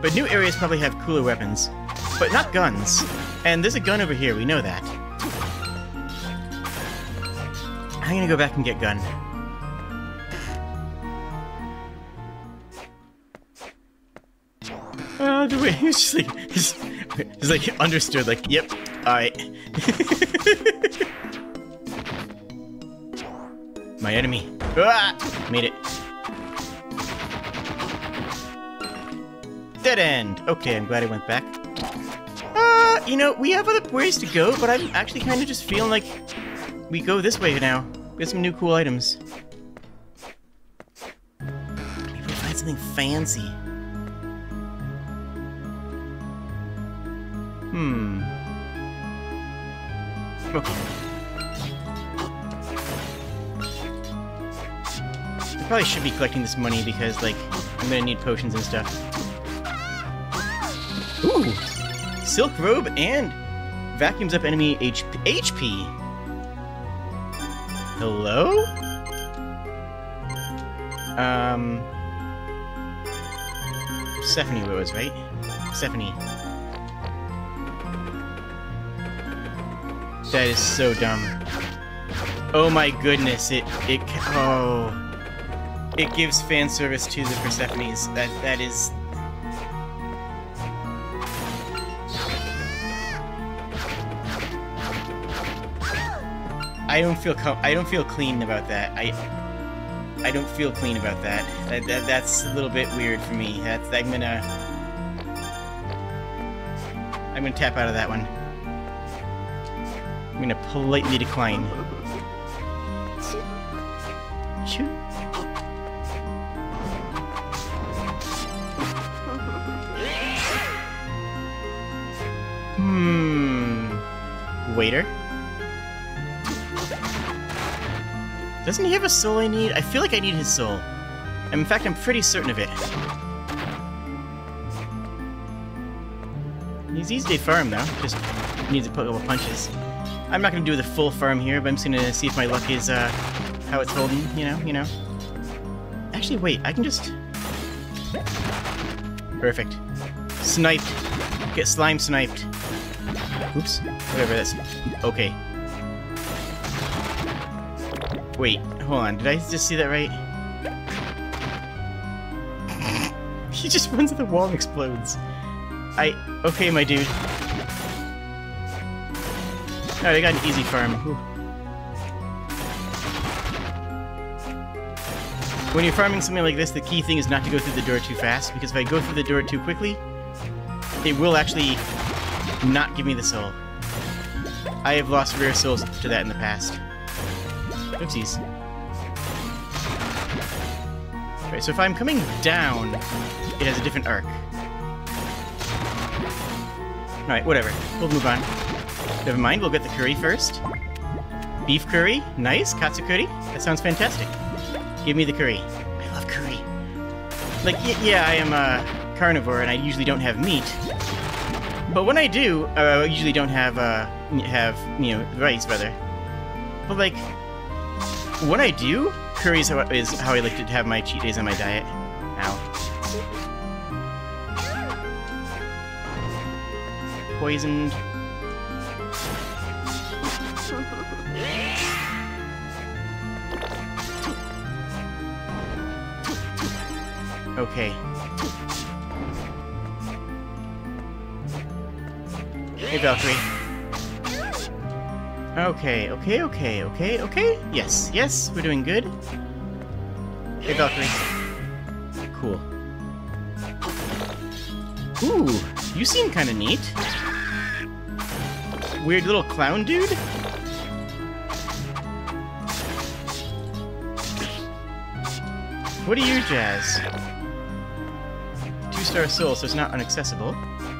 But new areas probably have cooler weapons, but not guns. And there's a gun over here. We know that. I'm gonna go back and get gun. The way *laughs* he's just like, he's, he's like understood, like, yep, alright. *laughs* My enemy. Ah! Made it. Dead end. Okay, I'm glad I went back. Uh, you know, we have other ways to go, but I'm actually kind of just feeling like we go this way now. Get some new cool items. Maybe we'll find something fancy. Hmm. I probably should be collecting this money because, like, I'm gonna need potions and stuff. Ooh! Silk robe and vacuums up enemy HP. HP. Hello? Um. Stephanie was right. Stephanie. That is so dumb. Oh my goodness! It it oh. It gives fan service to the Persephones. That that is I don't feel I don't feel clean about that. I I don't feel clean about that. That, that that's a little bit weird for me. That's I'm gonna I'm gonna tap out of that one. I'm gonna politely decline. Hmm. Waiter. Doesn't he have a soul I need? I feel like I need his soul. In fact, I'm pretty certain of it. He's easy to farm, though. Just needs to put a couple punches. I'm not gonna do the full farm here, but I'm just gonna see if my luck is, uh, how it's holding, you know, you know. Actually, wait, I can just... Perfect. Sniped. Get slime sniped. Oops. Whatever, that's... Okay. Wait, hold on. Did I just see that right? *laughs* he just runs at the wall and explodes. I... Okay, my dude. Alright, I got an easy farm. When you're farming something like this, the key thing is not to go through the door too fast, because if I go through the door too quickly, it will actually not give me the soul. I have lost rare souls to that in the past. Oopsies. Okay, so if I'm coming down, it has a different arc. Alright, whatever. We'll move on. Never mind, we'll get the curry first. Beef curry. Nice. Katsu curry. That sounds fantastic. Give me the curry. I love curry. Like, yeah, I am a carnivore and I usually don't have meat. But when I do, uh, I usually don't have, uh, have, you know, rice, rather. But, like, when I do, curry is how, is how I like to have my cheat days on my diet. Ow. Poisoned. Okay. Hey, Valkyrie. Okay, okay, okay, okay, okay. Yes, yes, we're doing good. Hey, Valkyrie. cool. Ooh, you seem kind of neat. Weird little clown dude? What are you, Jazz? Two-star soul, so it's not inaccessible.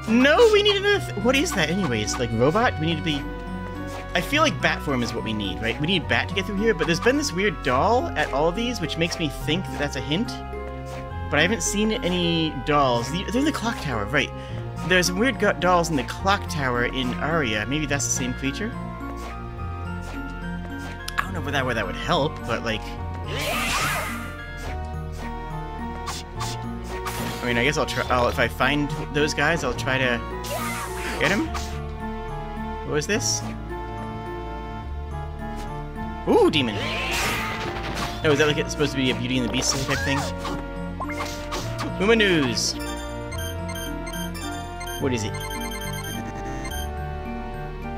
No, we need another... Th what is that anyways? Like, robot? We need to be... I feel like bat form is what we need, right? We need bat to get through here, but there's been this weird doll at all of these, which makes me think that that's a hint. But I haven't seen any dolls. They're in the clock tower, right. There's weird dolls in the clock tower in Aria. Maybe that's the same creature? I don't know where that would help, but like... I mean, I guess I'll try... I'll, if I find those guys, I'll try to get them. What was this? Ooh, demon. Oh, is that like it's supposed to be a Beauty and the Beast type thing? Uma News. What is it?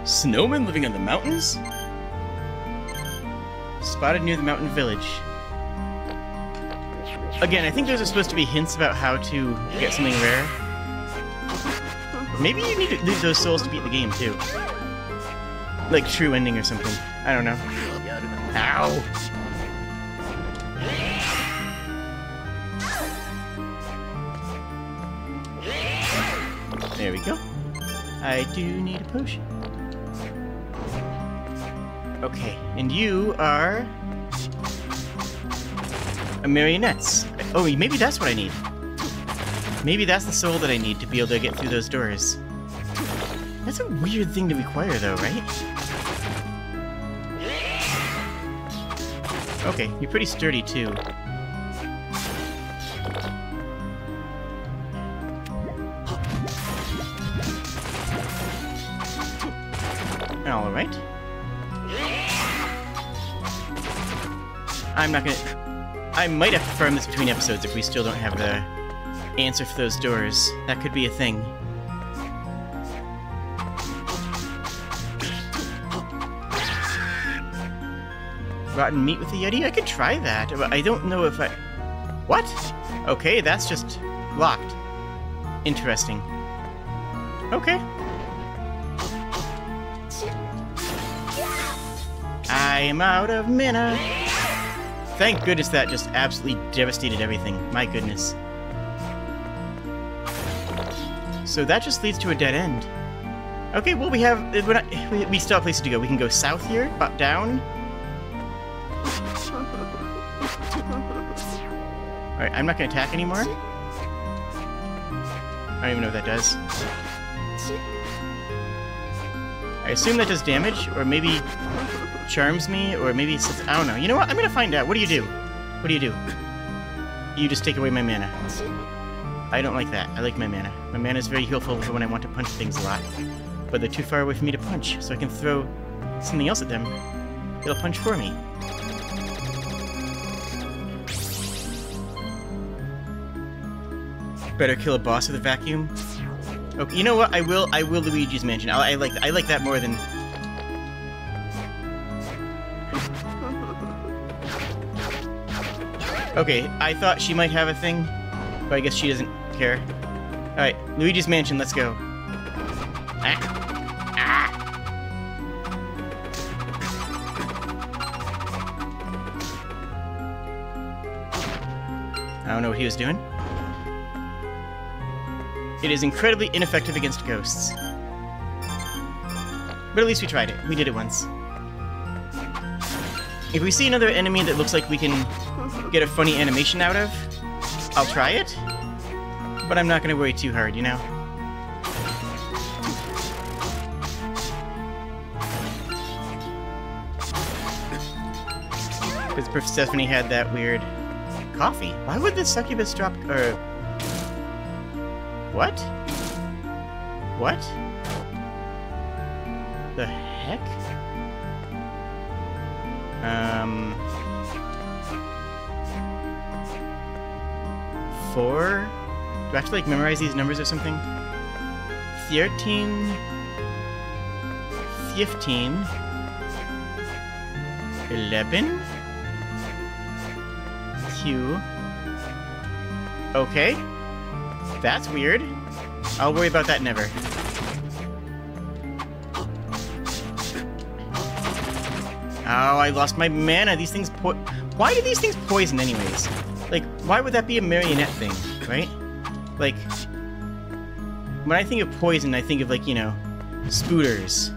Snowmen living in the mountains? Spotted near the mountain village. Again, I think those are supposed to be hints about how to get something rare. Maybe you need to those souls to beat the game, too. Like true ending or something. I don't know. Ow! There we go. I do need a potion. Okay, and you are... A marionettes. Oh, maybe that's what I need. Maybe that's the soul that I need to be able to get through those doors. That's a weird thing to require, though, right? Okay, you're pretty sturdy, too. Alright. I'm not gonna... I might have to firm this between episodes if we still don't have the answer for those doors. That could be a thing. rotten meat with the Yeti? I could try that, I don't know if I... What? Okay, that's just locked. Interesting. Okay. I am out of mana. Thank goodness that just absolutely devastated everything. My goodness. So that just leads to a dead end. Okay, well we have not, *laughs* we still have places to go. We can go south here, up down, Alright, I'm not gonna attack anymore. I don't even know what that does. I assume that does damage, or maybe charms me, or maybe it's... I don't know. You know what? I'm gonna find out. What do you do? What do you do? You just take away my mana. I don't like that. I like my mana. My mana is very helpful for when I want to punch things a lot. But they're too far away for me to punch, so I can throw something else at them. It'll punch for me. Better kill a boss with a vacuum. Okay, you know what? I will. I will Luigi's Mansion. I, I like. I like that more than. Okay, I thought she might have a thing, but I guess she doesn't care. All right, Luigi's Mansion. Let's go. Ah. Ah. I don't know what he was doing. It is incredibly ineffective against ghosts. But at least we tried it. We did it once. If we see another enemy that looks like we can get a funny animation out of, I'll try it. But I'm not going to worry too hard, you know? Because Persephone had that weird coffee. Why would the succubus drop... or what? What? The heck? Um... Four? Do I have to, like, memorize these numbers or something? 13... 15... 11... Q... Okay. That's weird. I'll worry about that never. Oh, I lost my mana. These things po- Why do these things poison anyways? Like, why would that be a marionette thing, right? Like, when I think of poison, I think of, like, you know, spooters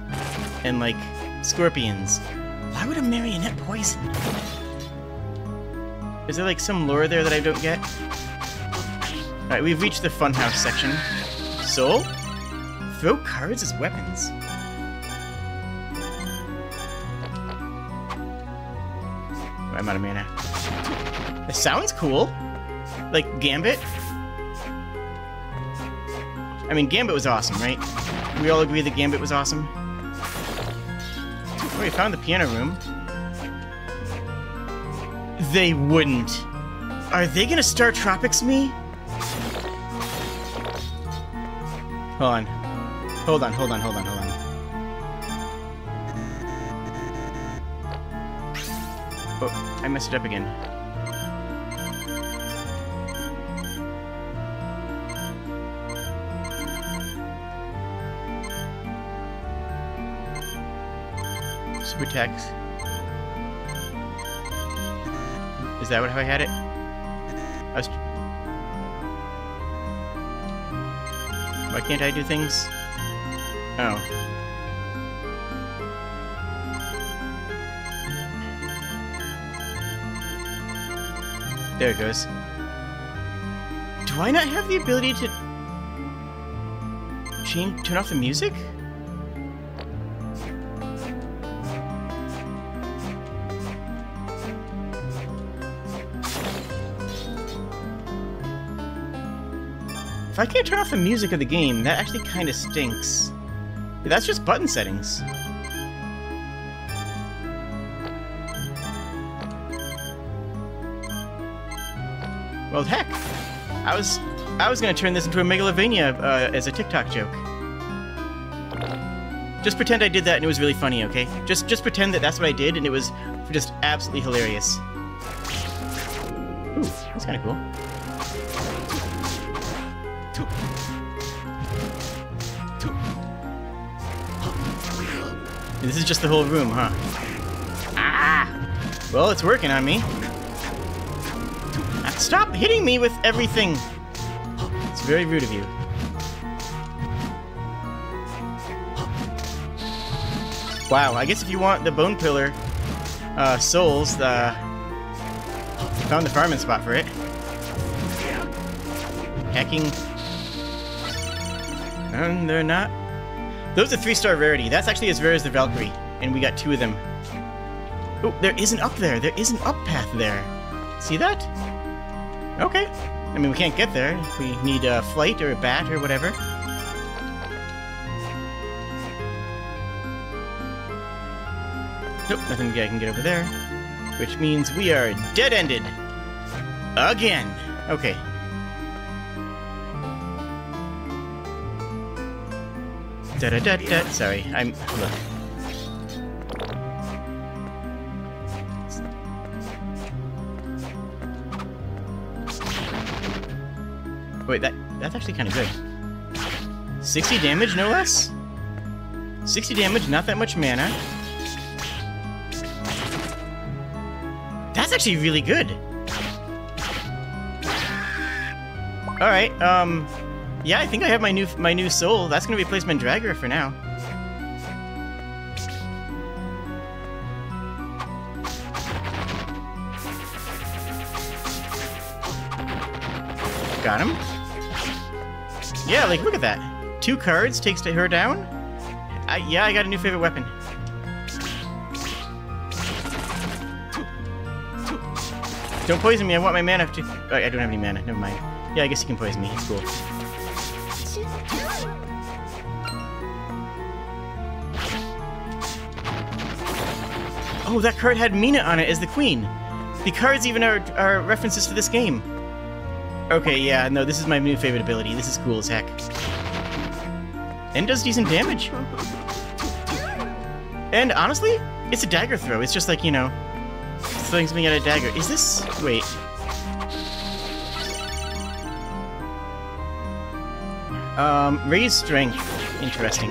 and, like, scorpions. Why would a marionette poison? Is there, like, some lore there that I don't get? Alright, we've reached the funhouse section. Soul? Throw cards as weapons. I'm out of mana. It sounds cool. Like Gambit. I mean, Gambit was awesome, right? We all agree that Gambit was awesome. Oh, we found the piano room. They wouldn't. Are they gonna Star Tropics me? Hold on. Hold on, hold on, hold on, hold on. Oh, I messed it up again. Text. Is that what how I had it? I was. Why can't I do things? Oh. There it goes. Do I not have the ability to change, turn off the music? I can't turn off the music of the game, that actually kind of stinks. That's just button settings. Well, heck, I was I was gonna turn this into a Megalovania uh, as a TikTok joke. Just pretend I did that and it was really funny, okay? Just just pretend that that's what I did and it was just absolutely hilarious. Ooh, that's kind of cool. This is just the whole room, huh? Ah! Well, it's working on me. Stop hitting me with everything! It's very rude of you. Wow, I guess if you want the Bone Pillar uh, souls, uh, found the farming spot for it. Hacking. And they're not. Those are three-star rarity. That's actually as rare as the Valkyrie, and we got two of them. Oh, there is an up there. There is an up path there. See that? Okay. I mean, we can't get there we need a flight or a bat or whatever. Nope, nothing I can get over there. Which means we are dead-ended. Again. Okay. Da da da da. Sorry, I'm. Look. Wait, that that's actually kind of good. 60 damage, no less? 60 damage, not that much mana. That's actually really good. Alright, um... Yeah, I think I have my new my new soul. That's gonna replace Mandragora for now. Got him. Yeah, like, look at that. Two cards takes her down. I, yeah, I got a new favorite weapon. Don't poison me, I want my mana to... Oh, I don't have any mana, never mind. Yeah, I guess you can poison me, it's cool. Oh, that card had Mina on it as the queen. The cards even are, are references to this game. Okay, yeah, no, this is my new favorite ability. This is cool as heck. And does decent damage. And honestly, it's a dagger throw. It's just like, you know, throwing something at a dagger. Is this... Wait. Um, raise strength. Interesting.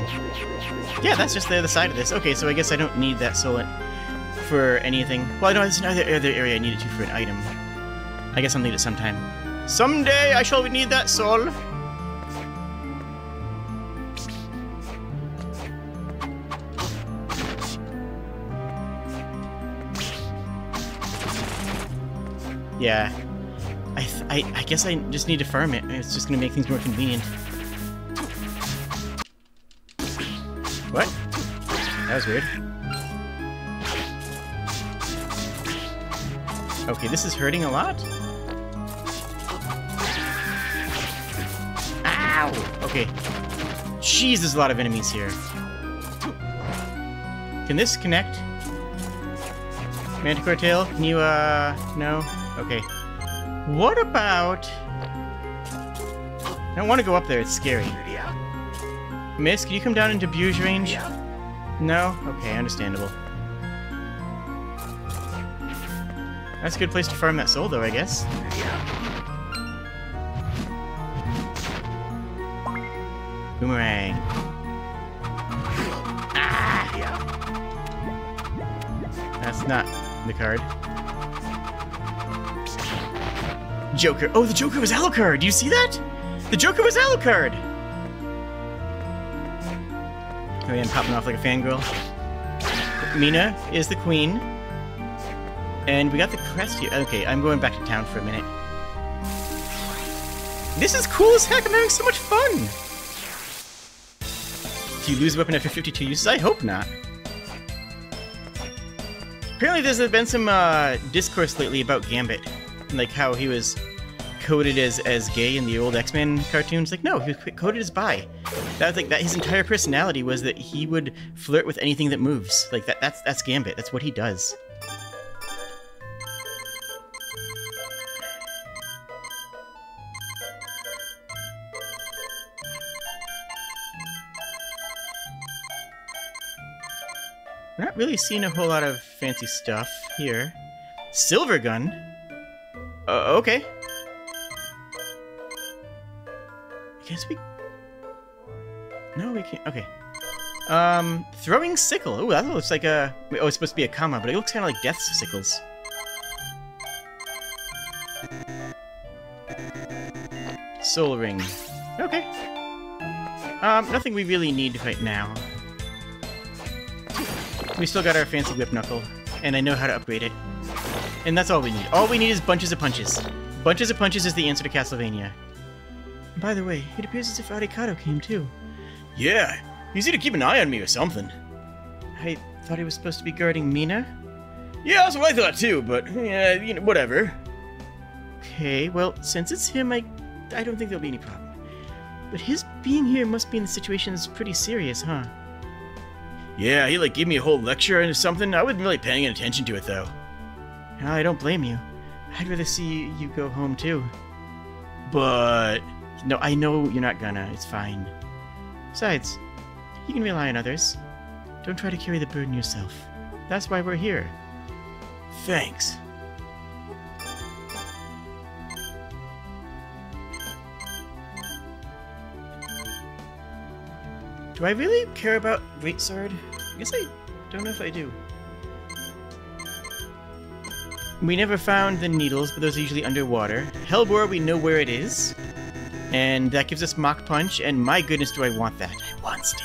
Yeah, that's just the other side of this. Okay, so I guess I don't need that soul for anything. Well, I know there's another other area I need it to for an item. I guess I'll need it sometime. Someday I shall need that soul. Yeah. I, th I, I guess I just need to farm it. It's just gonna make things more convenient. What? That was weird. Okay, this is hurting a lot? Ow! Okay. Jeez, there's a lot of enemies here. Can this connect? Manticore tail, can you, uh, no? Okay. What about... I don't want to go up there, it's scary. Miss, can you come down into Bhuj range? No? Okay, understandable. That's a good place to farm that soul, though, I guess. Boomerang. Ah! That's not the card. Joker. Oh, the Joker was Alucard! Do you see that? The Joker was Alucard! Oh yeah, I'm popping off like a fangirl. Mina is the queen. And we got the crest here. Okay, I'm going back to town for a minute. This is cool as heck! I'm having so much fun! Do you lose a weapon after 52 uses? I hope not. Apparently there's been some uh, discourse lately about Gambit. Like how he was coded as as gay in the old X-Men cartoons. Like, no, he was coded as bi. That was like that. His entire personality was that he would flirt with anything that moves. Like that. That's that's Gambit. That's what he does. Really seen a whole lot of fancy stuff here. Silver gun? Uh, okay. I guess we... No, we can't... Okay. Um, throwing sickle. Oh, that looks like a... Oh, it's supposed to be a comma, but it looks kind of like death's sickles. Soul ring. Okay. Um, nothing we really need right now. We still got our fancy whip knuckle, and I know how to upgrade it. And that's all we need. All we need is bunches of punches. Bunches of punches is the answer to Castlevania. By the way, it appears as if Arikado came too.
Yeah, he's here to keep an eye on me or something.
I thought he was supposed to be guarding Mina?
Yeah, that's what I thought too, but, yeah, you know, whatever.
Okay, well, since it's him, I, I don't think there'll be any problem. But his being here must mean the situation is pretty serious, huh?
Yeah, he like gave me a whole lecture or something. I wasn't really paying attention to it though.
I don't blame you. I'd rather see you go home too.
But
no, I know you're not gonna. It's fine. Besides, you can rely on others. Don't try to carry the burden yourself. That's why we're here.
Thanks.
Do I really care about Great Sword? I guess I don't know if I do. We never found the needles, but those are usually underwater. Hellbore, we know where it is. And that gives us Mach Punch, and my goodness do I want that. I want it.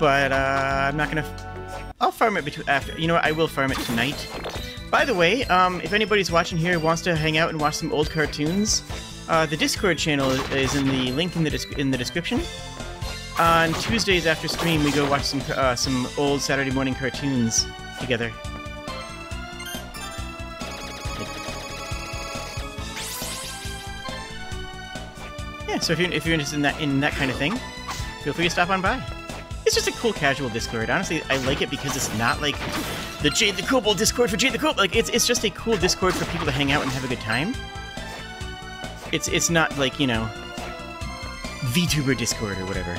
But, uh, I'm not gonna... I'll farm it between after. You know what? I will farm it tonight. By the way, um, if anybody's watching here wants to hang out and watch some old cartoons, uh, the Discord channel is in the link in the in the description. On Tuesdays after stream, we go watch some uh, some old Saturday morning cartoons together. Yeah, so if you're, if you're interested in that in that kind of thing, feel free to stop on by. It's just a cool casual Discord. Honestly, I like it because it's not like the Jade the Kobold Discord for Jade the Kobold. Like it's it's just a cool Discord for people to hang out and have a good time. It's it's not like you know VTuber Discord or whatever.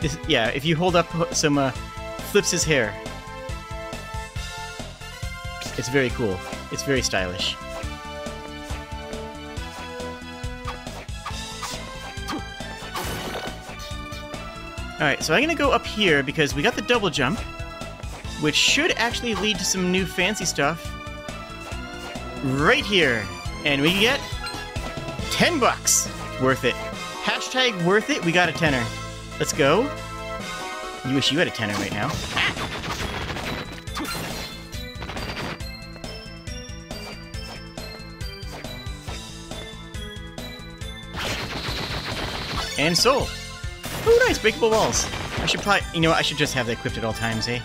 This, yeah, if you hold up some, uh, flips his hair. It's very cool. It's very stylish. Alright, so I'm gonna go up here because we got the double jump, which should actually lead to some new fancy stuff. Right here! And we get 10 bucks! Worth it. Hashtag worth it, we got a tenner. Let's go. You wish you had a tenner right now. And soul. Oh, nice, breakable walls. I should probably, you know what, I should just have that equipped at all times, eh?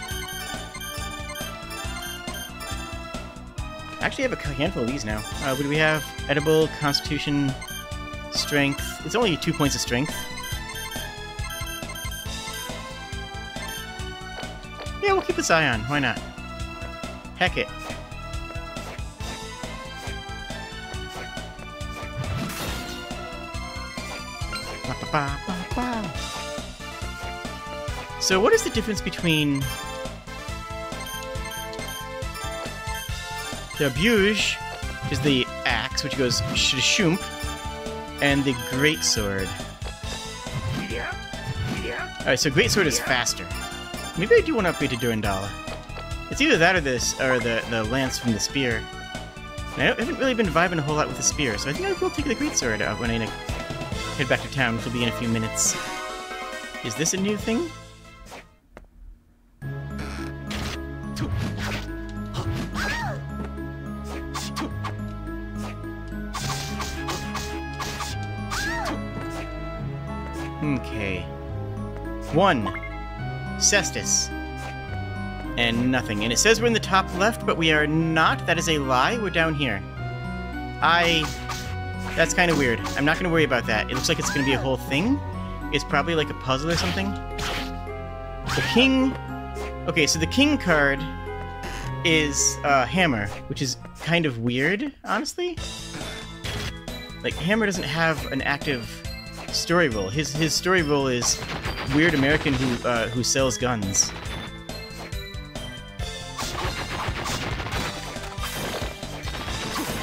I actually have a handful of these now. Uh, what do we have? Edible, Constitution, Strength. It's only two points of strength. Keep this eye on. Why not? Heck it. So what is the difference between the Bhuj is the axe, which goes Shump, and the Great Sword. Alright, so Great Sword is faster. Maybe I do want to upgrade to Durandala. It's either that or this, or the, the Lance from the Spear. I haven't really been vibing a whole lot with the Spear, so I think I will take the Great Sword out when I head back to town, which will be in a few minutes. Is this a new thing? Okay. One. Cestus. And nothing. And it says we're in the top left, but we are not. That is a lie. We're down here. I... That's kind of weird. I'm not going to worry about that. It looks like it's going to be a whole thing. It's probably like a puzzle or something. The king... Okay, so the king card is uh, Hammer, which is kind of weird, honestly. Like, Hammer doesn't have an active story role. His his story role is weird American who uh, who sells guns.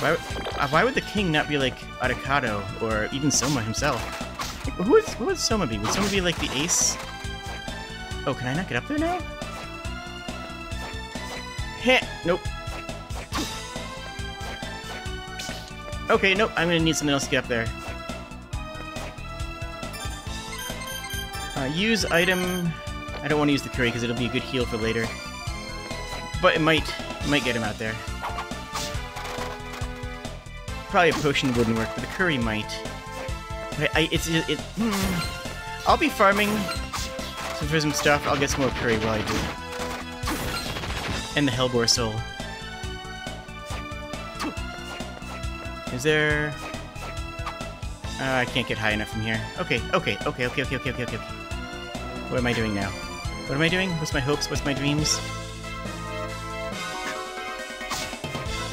Why, uh, why would the king not be like Arikado or even Soma himself? Who, is, who would Soma be? Would Soma be like the ace? Oh, can I not get up there now? Heh, nope. Okay, nope, I'm gonna need something else to get up there. Use item. I don't want to use the curry because it'll be a good heal for later. But it might, might get him out there. Probably a potion wouldn't work, but the curry might. I, I it's it. it hmm. I'll be farming for some stuff. I'll get some more curry while I do. And the Hellbore Soul. Is there? Uh, I can't get high enough from here. Okay, okay, okay, okay, okay, okay, okay, okay. What am I doing now? What am I doing? What's my hopes? What's my dreams?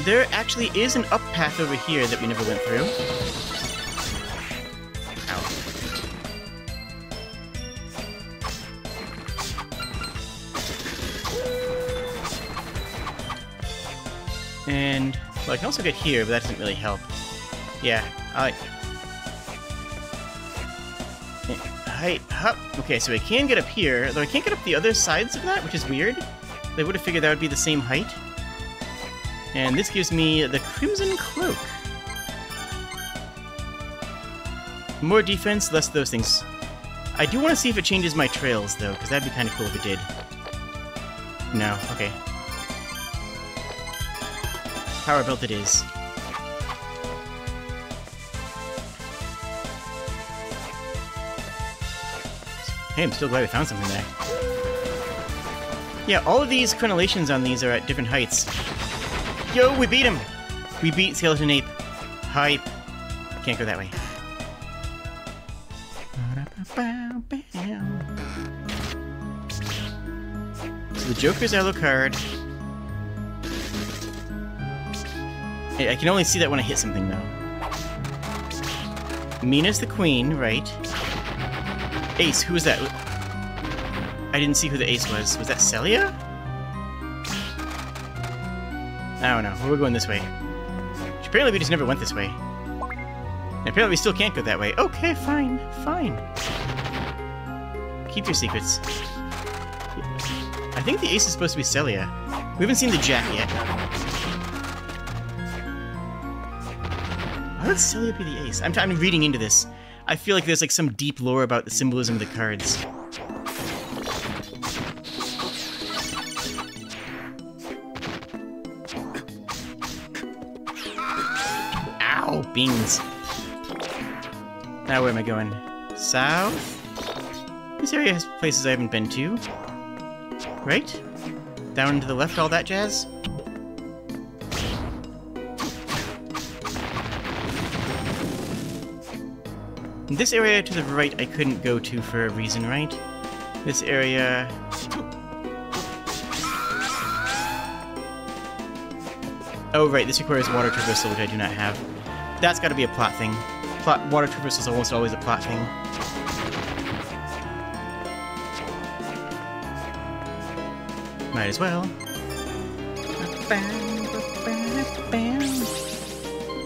There actually is an up path over here that we never went through. Ow. And, well, I can also get here, but that doesn't really help. Yeah, I... Height, hup. Okay, so I can get up here, though I can't get up the other sides of that, which is weird. They would have figured that would be the same height. And this gives me the Crimson Cloak. More defense, less those things. I do want to see if it changes my trails, though, because that'd be kind of cool if it did. No, okay. Power belt it is. Hey, I'm still glad we found something there. Yeah, all of these crenellations on these are at different heights. Yo, we beat him! We beat Skeleton Ape. Hype. Can't go that way. So the Joker's Alucard. I can only see that when I hit something, though. Mina's the queen, right? Ace, who was that? I didn't see who the ace was. Was that Celia? I don't know. We're going this way. Apparently we just never went this way. And apparently we still can't go that way. Okay, fine. Fine. Keep your secrets. I think the ace is supposed to be Celia. We haven't seen the jack yet. Why would Celia be the ace? I'm, I'm reading into this. I feel like there's like some deep lore about the symbolism of the cards. Ow! Beans. Now where am I going? South? This area has places I haven't been to. Right? Down to the left, all that jazz? This area to the right I couldn't go to for a reason, right? This area... Oh, right, this requires water traversal, which I do not have. That's gotta be a plot thing. Plot water traversal is almost always a plot thing. Might as well.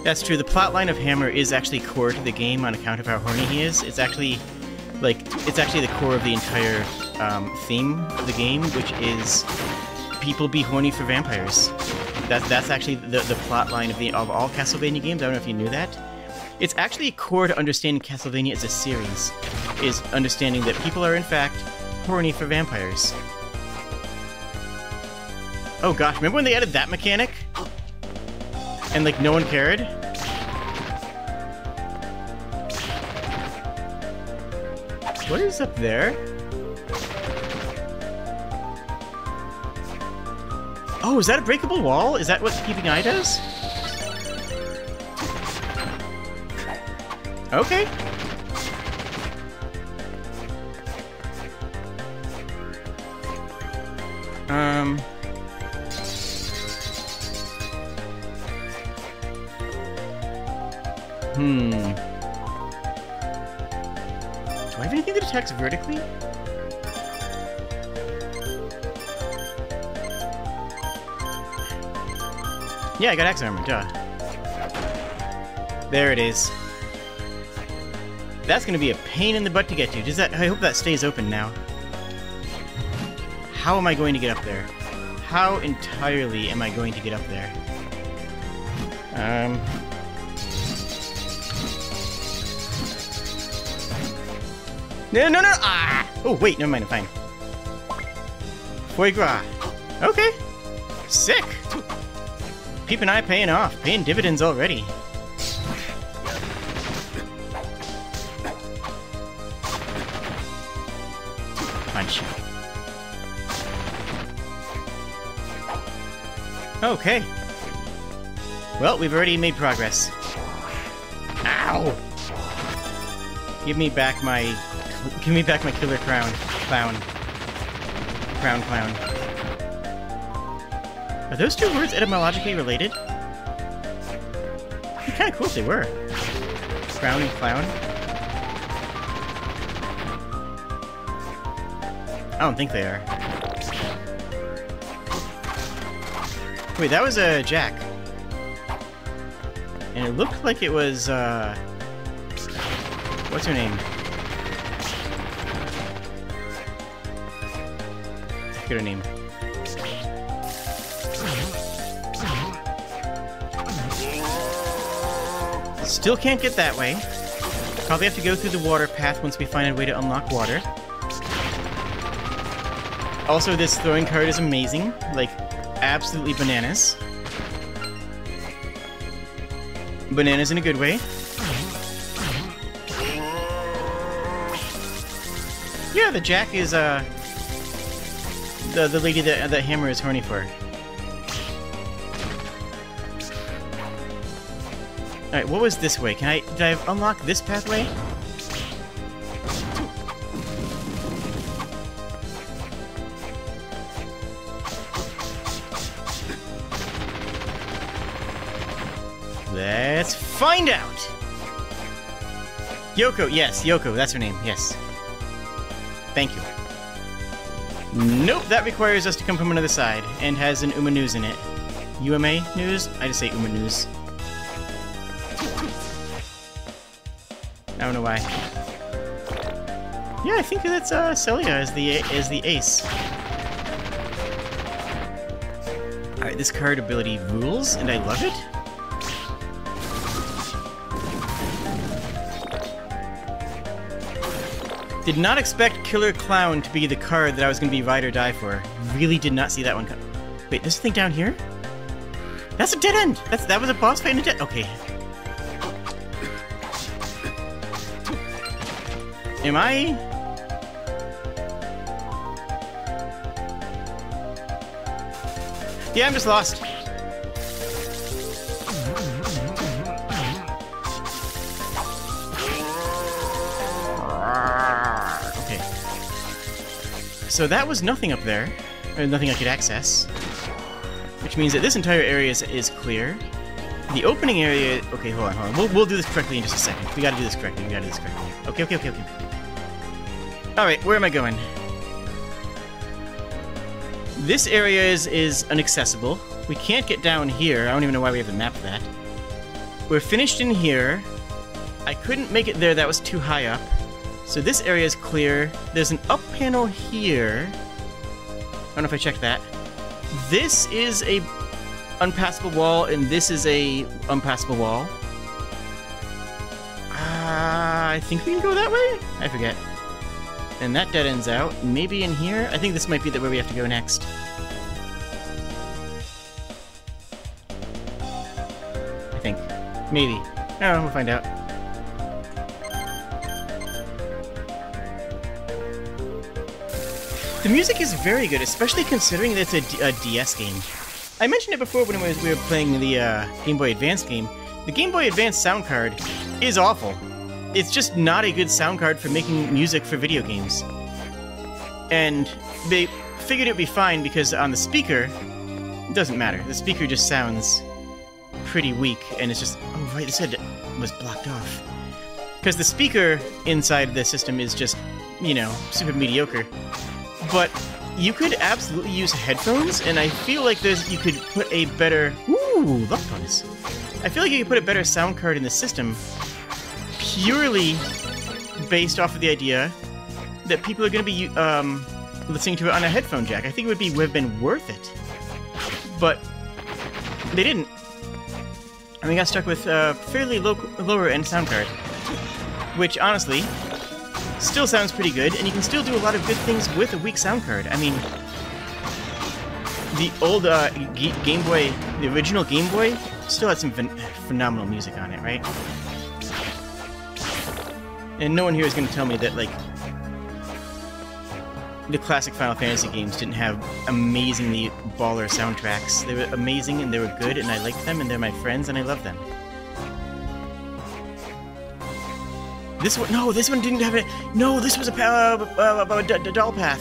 That's true. The plotline of Hammer is actually core to the game on account of how horny he is. It's actually, like, it's actually the core of the entire um, theme of the game, which is people be horny for vampires. That's that's actually the the plotline of the of all Castlevania games. I don't know if you knew that. It's actually core to understanding Castlevania as a series, is understanding that people are in fact horny for vampires. Oh gosh, remember when they added that mechanic? And like no one cared? What is up there? Oh, is that a breakable wall? Is that what Peeping Eye does? Okay. Attacks vertically? Yeah, I got axe armor, duh. There it is. That's gonna be a pain in the butt to get to. Does that- I hope that stays open now. How am I going to get up there? How entirely am I going to get up there? Um... No, no, no! Ah! Oh, wait, never mind, I'm fine. Foie gras. Okay. Sick! Peeping Eye paying off, paying dividends already. Punch. Okay. Well, we've already made progress. Ow! Give me back my... Give me back my killer crown. Clown. Crown clown. Are those two words etymologically related? It'd be kinda cool if they were. Crown and clown. I don't think they are. Wait, that was a Jack. And it looked like it was, uh... What's her name? Name. Still can't get that way. Probably have to go through the water path once we find a way to unlock water. Also, this throwing card is amazing. Like, absolutely bananas. Bananas in a good way. Yeah, the Jack is, uh... The, the lady that, that Hammer is horny for. Alright, what was this way? Can I... Did I unlock this pathway? Let's find out! Yoko, yes, Yoko, that's her name, yes. Thank you. Nope, that requires us to come from another side, and has an Uma News in it. UMA News? I just say Uma News. I don't know why. Yeah, I think that's uh, Celia as the as the ace. All right, this card ability rules, and I love it. Did not expect Killer Clown to be the card that I was going to be ride or die for. Really did not see that one come. Wait, this thing down here? That's a dead end! That's That was a boss fight in a dead... Okay. Am I... Yeah, I'm just lost. So that was nothing up there. Or nothing I could access. Which means that this entire area is, is clear. The opening area... Okay, hold on, hold on. We'll, we'll do this correctly in just a second. We gotta do this correctly. We gotta do this correctly. Okay, okay, okay, okay. Alright, where am I going? This area is, is inaccessible. We can't get down here. I don't even know why we have the map that. We're finished in here. I couldn't make it there. That was too high up. So this area is clear. There's an up panel here. I don't know if I checked that. This is a unpassable wall, and this is a unpassable wall. Uh, I think we can go that way? I forget. And that dead ends out. Maybe in here? I think this might be the way we have to go next. I think. Maybe. I don't know, we'll find out. The music is very good, especially considering that it's a, DS game. I mentioned it before when we were playing the uh, Game Boy Advance game. The Game Boy Advance sound card is awful. It's just not a good sound card for making music for video games. And they figured it would be fine because on the speaker, it doesn't matter. The speaker just sounds pretty weak, and it's just... Oh, right, this head was blocked off. Because the speaker inside the system is just, you know, super mediocre but you could absolutely use headphones, and I feel like there's you could put a better ooh luck bonus. I feel like you could put a better sound card in the system purely based off of the idea that people are going to be um, listening to it on a headphone jack. I think it would be would have been worth it, but they didn't. And we got stuck with a fairly low, lower end sound card, which honestly still sounds pretty good, and you can still do a lot of good things with a weak sound card. I mean, the old uh, Game Boy, the original Game Boy, still had some phenomenal music on it, right? And no one here is going to tell me that, like, the classic Final Fantasy games didn't have amazingly baller soundtracks. They were amazing and they were good, and I liked them, and they're my friends, and I love them. This one, no, this one didn't have it. No, this was a, uh, uh, uh, doll path.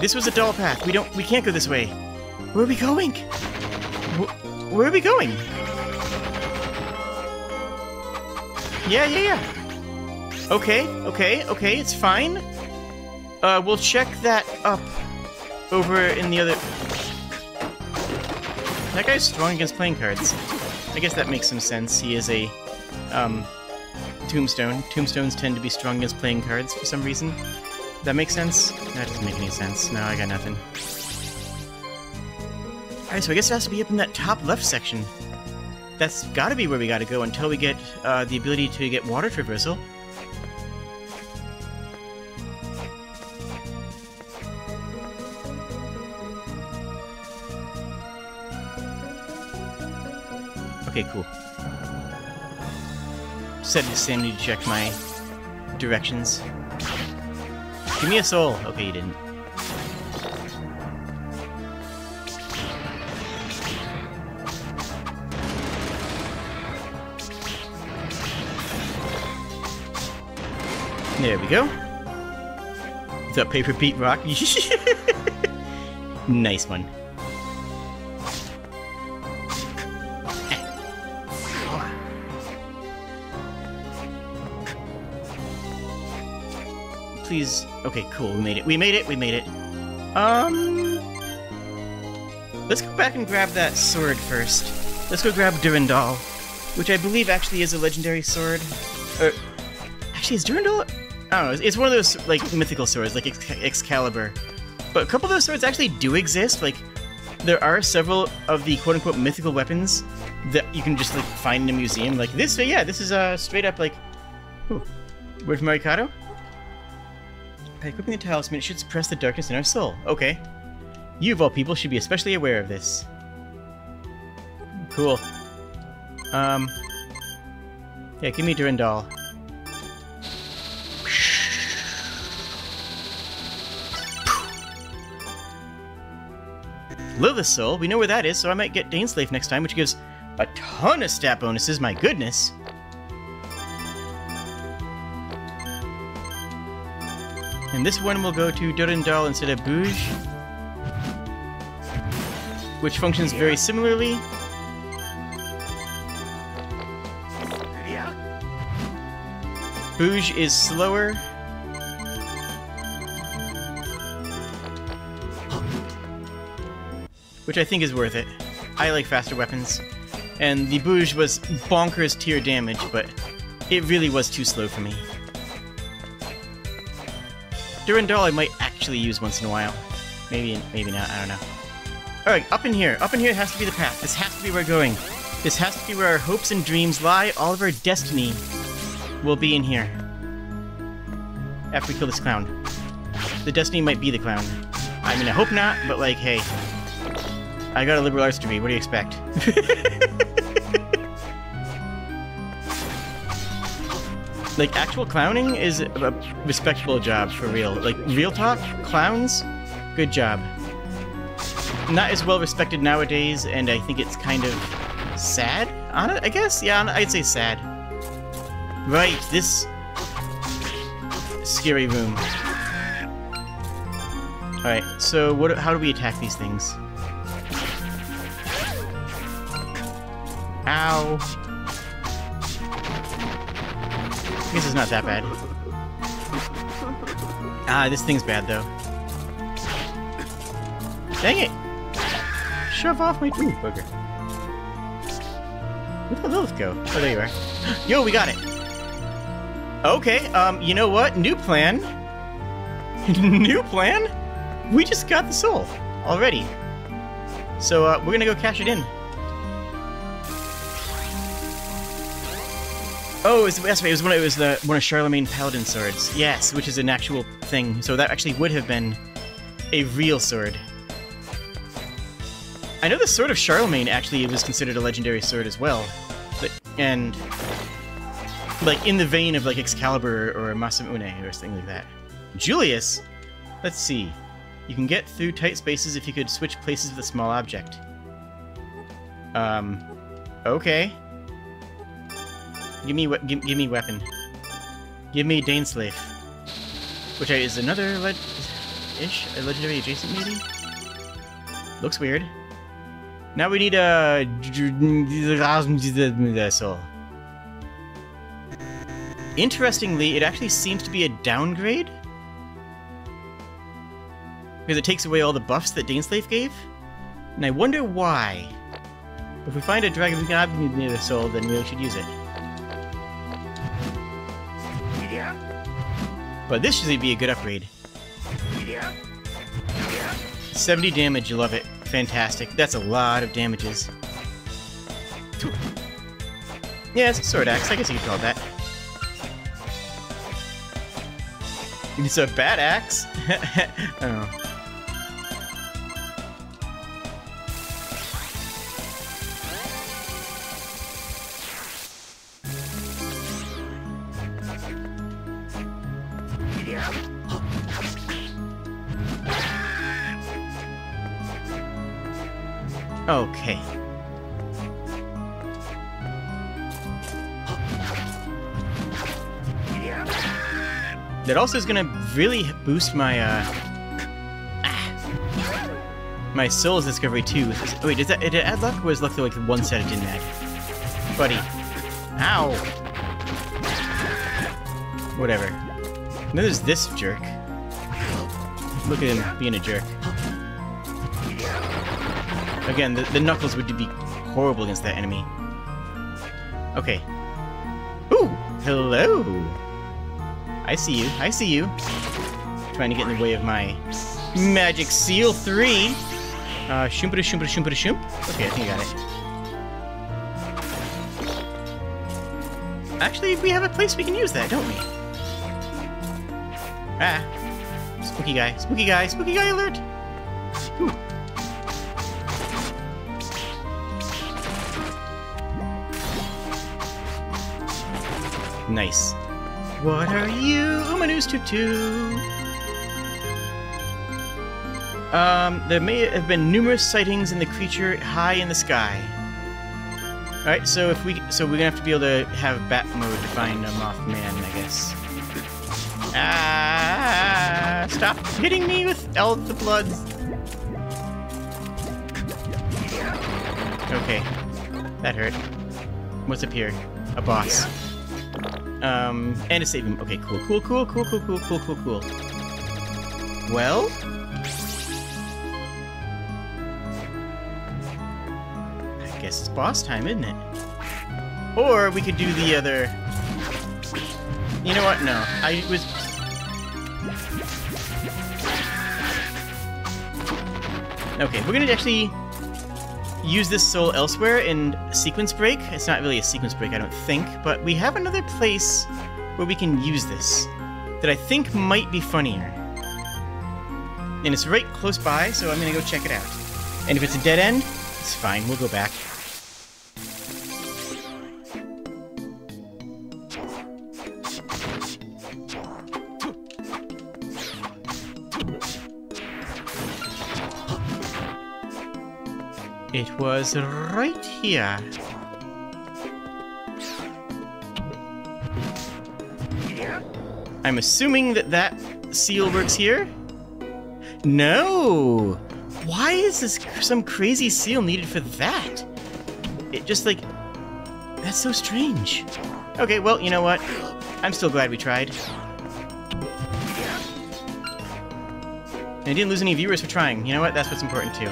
This was a doll path. We don't, we can't go this way. Where are we going? Where, where are we going? Yeah, yeah, yeah. Okay, okay, okay, it's fine. Uh, we'll check that up over in the other... That guy's strong against playing cards. I guess that makes some sense. He is a, um, tombstone. Tombstones tend to be strong against playing cards for some reason. That makes sense? That doesn't make any sense. No, I got nothing. Alright, so I guess it has to be up in that top left section. That's gotta be where we gotta go until we get uh, the ability to get water traversal. Okay, cool. Set to sanity to check my directions. Give me a soul. Okay, you didn't. There we go. The paper Pete rock. *laughs* nice one. Please? Okay, cool. We made it. We made it. We made it. Um... Let's go back and grab that sword first. Let's go grab Durandal. which I believe actually is a legendary sword. Or, actually, is Durandal? I don't know. It's, one of those like mythical swords, like Exc- Excalibur. But a couple of those swords actually do exist. Like, there are several of the quote-unquote mythical weapons that you can just like find in a museum. Like this, yeah, this is uh, straight up like. Ooh, from Marikado. By equipping the talisman, it should suppress the darkness in our soul. Okay. You, of all people, should be especially aware of this. Cool. Um. Yeah, give me Durandal. *sighs* Lilith Soul, we know where that is, so I might get Dainsleif next time, which gives a ton of stat bonuses, my goodness. And this one will go to Durandal instead of Bhuj, which functions very similarly. Bhuj is slower. Which I think is worth it. I like faster weapons. And the Bhuj was bonkers tier damage, but it really was too slow for me. Durandal I might actually use once in a while. Maybe, maybe not, I don't know. Alright, up in here. Up in here has to be the path. This has to be where we're going. This has to be where our hopes and dreams lie. All of our destiny will be in here. After we kill this clown. The destiny might be the clown. I mean, I hope not, but like, hey. I got a liberal arts degree, what do you expect? *laughs* like, actual clowning is a respectable job, for real. Like, real talk, clowns, good job. Not as well respected nowadays, and I think it's kind of sad on it, I guess? Yeah, I'd say sad. Right, this scary room. Alright, so what? how do we attack these things? Ow. I guess it's not that bad. Ah, this thing's bad though. Dang it! Shove off my- ooh, booger. Where did Lilith go? Oh, there you are. *gasps* Yo, we got it! Okay, um, you know what? New plan. *laughs* New plan? We just got the soul already. So, uh, we're gonna go cash it in. Oh, it was, right. It was one. It was the one of Charlemagne Paladin swords. Yes, which is an actual thing. So that actually would have been a real sword. I know the sword of Charlemagne actually was considered a legendary sword as well, but and like in the vein of like Excalibur or Masamune or something like that. Julius, let's see. You can get through tight spaces if you could switch places with a small object. Um, okay. Give me give, give me weapon. Give me Dainsleif. Which is another ish a legendary adjacent maybe? Looks weird. Now we need a soul. Interestingly, it actually seems to be a downgrade. Because it takes away all the buffs that Dainsleif gave. And I wonder why. If we find a dragon we can have near the soul, then we should use it. But this should be a good upgrade. 70 damage, you love it. Fantastic. That's a lot of damages. Yeah, it's a sword axe. I guess you could call that. *laughs* It's a bad axe? *laughs* oh. Okay. That also is gonna really boost my uh my Souls Discovery too. Wait, does that it add luck? Or was luck like the one set it didn't add? Buddy. Ow. Whatever. Then there's this jerk. Look at him being a jerk. Again, the, the Knuckles would be horrible against that enemy. Okay. Ooh, hello. I see you. I see you. Trying to get in the way of my magic seal three. Uh, shoompada shoompada shoompada shoomp. Okay, I think I got it. Actually, we have a place we can use that, don't we? Ah. Spooky guy. Spooky guy. Spooky guy alert. Nice. What are you, Umanus Tutu? Um, there may have been numerous sightings in the creature high in the sky. Alright, so if we so we're gonna have to be able to have bat mode to find a Mothman, I guess. Ah stop hitting me with all the blood. Okay. That hurt. What's up here? A boss. Um, and a saving. Okay, cool, cool, cool, cool, cool, cool, cool, cool, cool. Well, I guess it's boss time, isn't it? Or we could do the other. You know what? No, I was. Okay, we're gonna actually use this soul elsewhere in sequence break. It's not really a sequence break, I don't think, but we have another place where we can use this that I think might be funnier. And it's right close by, so I'm gonna go check it out. And if it's a dead end, it's fine, we'll go back. Was right here. I'm assuming that that seal works here? No! Why is this some crazy seal needed for that? It just like... That's so strange. Okay, well, you know what? I'm still glad we tried. And I didn't lose any viewers for trying. You know what? That's what's important too.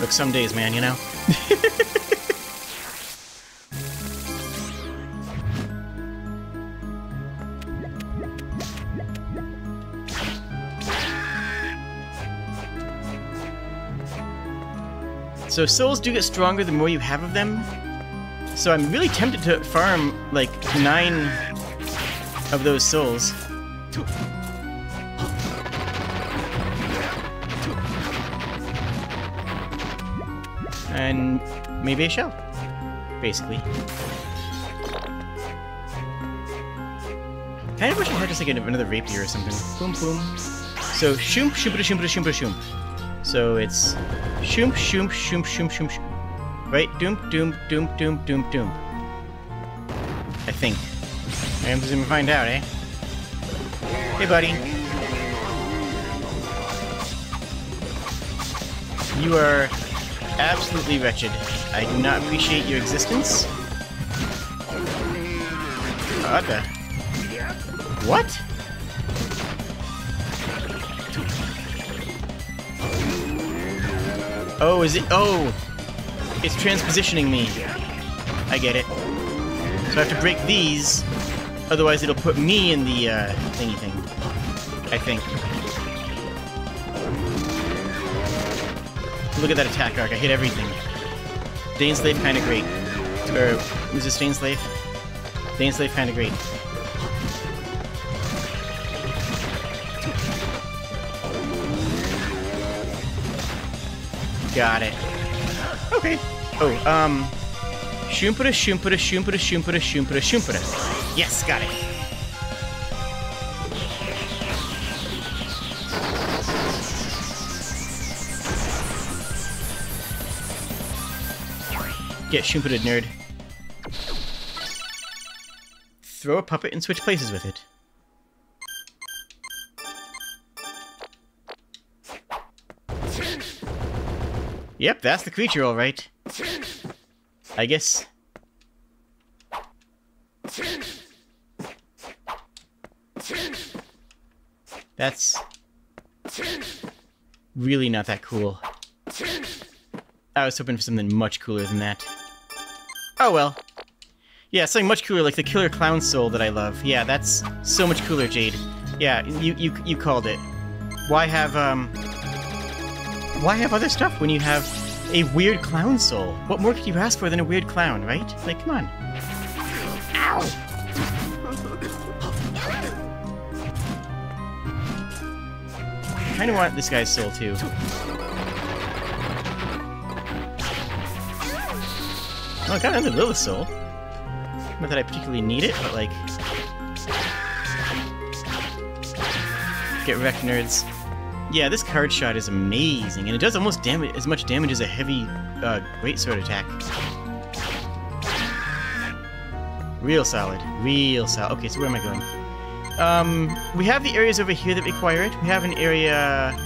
Look, some days, man, you know? so souls do get stronger the more you have of them. So I'm really tempted to farm, like, nine of those souls. And maybe a shell, basically. Kind of wish I had just like another rapier or something. Boom, boom. So shoomp, shoompa, shoompa, shoompa, shoomp. So it's shoomp, shoomp, shoomp, shoomp, shoomp, shoomp. Right? Doom, doom, doom, doom, doom, doom. I think. I'm just gonna find out, eh? Hey, buddy. You are absolutely wretched. I do not appreciate your existence. What the? What? Oh, is it? Oh! It's transpositioning me. I get it. So I have to break these, otherwise it'll put me in the, uh, thingy thing. I think. Look at that attack arc. I hit everything. Dainsleif kind of great. Or, is this Dainsleif? Dainsleif kind of great. Got it. Okay. Oh, um... Shoompada, shoompada, shoompada, shoompada, shoompada, shoompada. Yes, got it. Get Shoompada, nerd. Throw a puppet and switch places with it. Yep, that's the creature, alright. I guess... That's... Really not that cool. I was hoping for something much cooler than that. Oh well. Yeah, something much cooler, like the Killer Clown Soul that I love. Yeah, that's so much cooler, Jade. Yeah, you you you called it. Why have um? Why have other stuff when you have a weird clown soul? What more could you ask for than a weird clown, right? Like, come on. Ow! I kind of want this guy's soul too. Oh, I got another Lilith soul. Not that I particularly need it, but like... Get wrecked, nerds. Yeah, this card shot is amazing, and it does almost damage as much damage as a heavy uh, great sword attack. Real solid. Real solid. Okay, so where am I going? Um, we have the areas over here that require it. We have an area...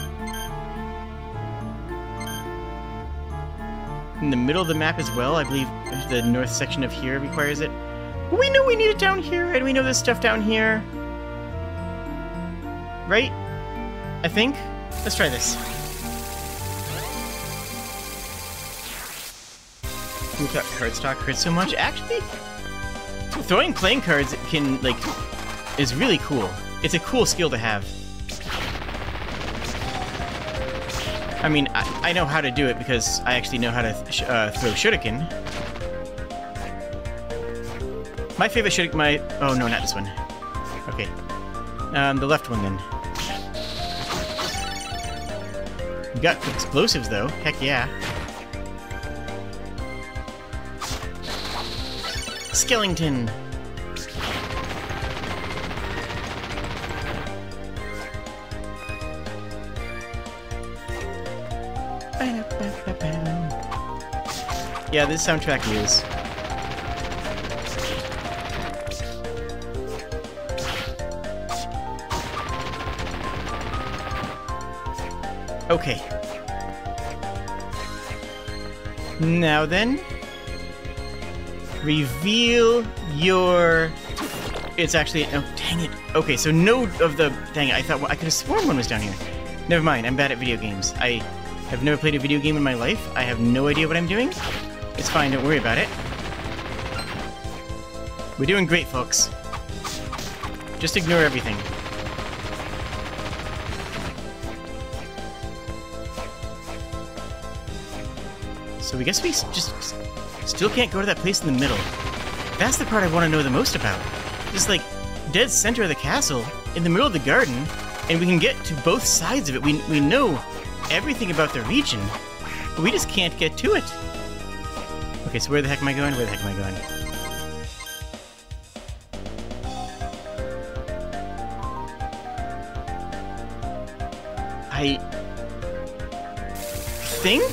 In the middle of the map as well, I believe the north section of here requires it. We know we need it down here, and we know there's stuff down here. Right? I think? Let's try this. We thought cardstock hurt so much. Actually, throwing playing cards can, like, is really cool. It's a cool skill to have. I mean, I, I know how to do it because I actually know how to th uh, throw shuriken. My favorite shuriken, my... Oh, no, not this one. Okay. Um, the left one, then. Got explosives, though. Heck yeah. Skellington! Yeah, this soundtrack is. Okay. Now then, reveal your. It's actually oh dang it. Okay, so no of the dang it. I thought well, I could have sworn one was down here. Never mind. I'm bad at video games. I have never played a video game in my life. I have no idea what I'm doing. It's fine. Don't worry about it. We're doing great, folks. Just ignore everything. So we guess we just still can't go to that place in the middle. That's the part I want to know the most about. Just like dead center of the castle, in the middle of the garden, and we can get to both sides of it. We, we know everything about the region, but we just can't get to it. Okay, so where the heck am I going? Where the heck am I going? I think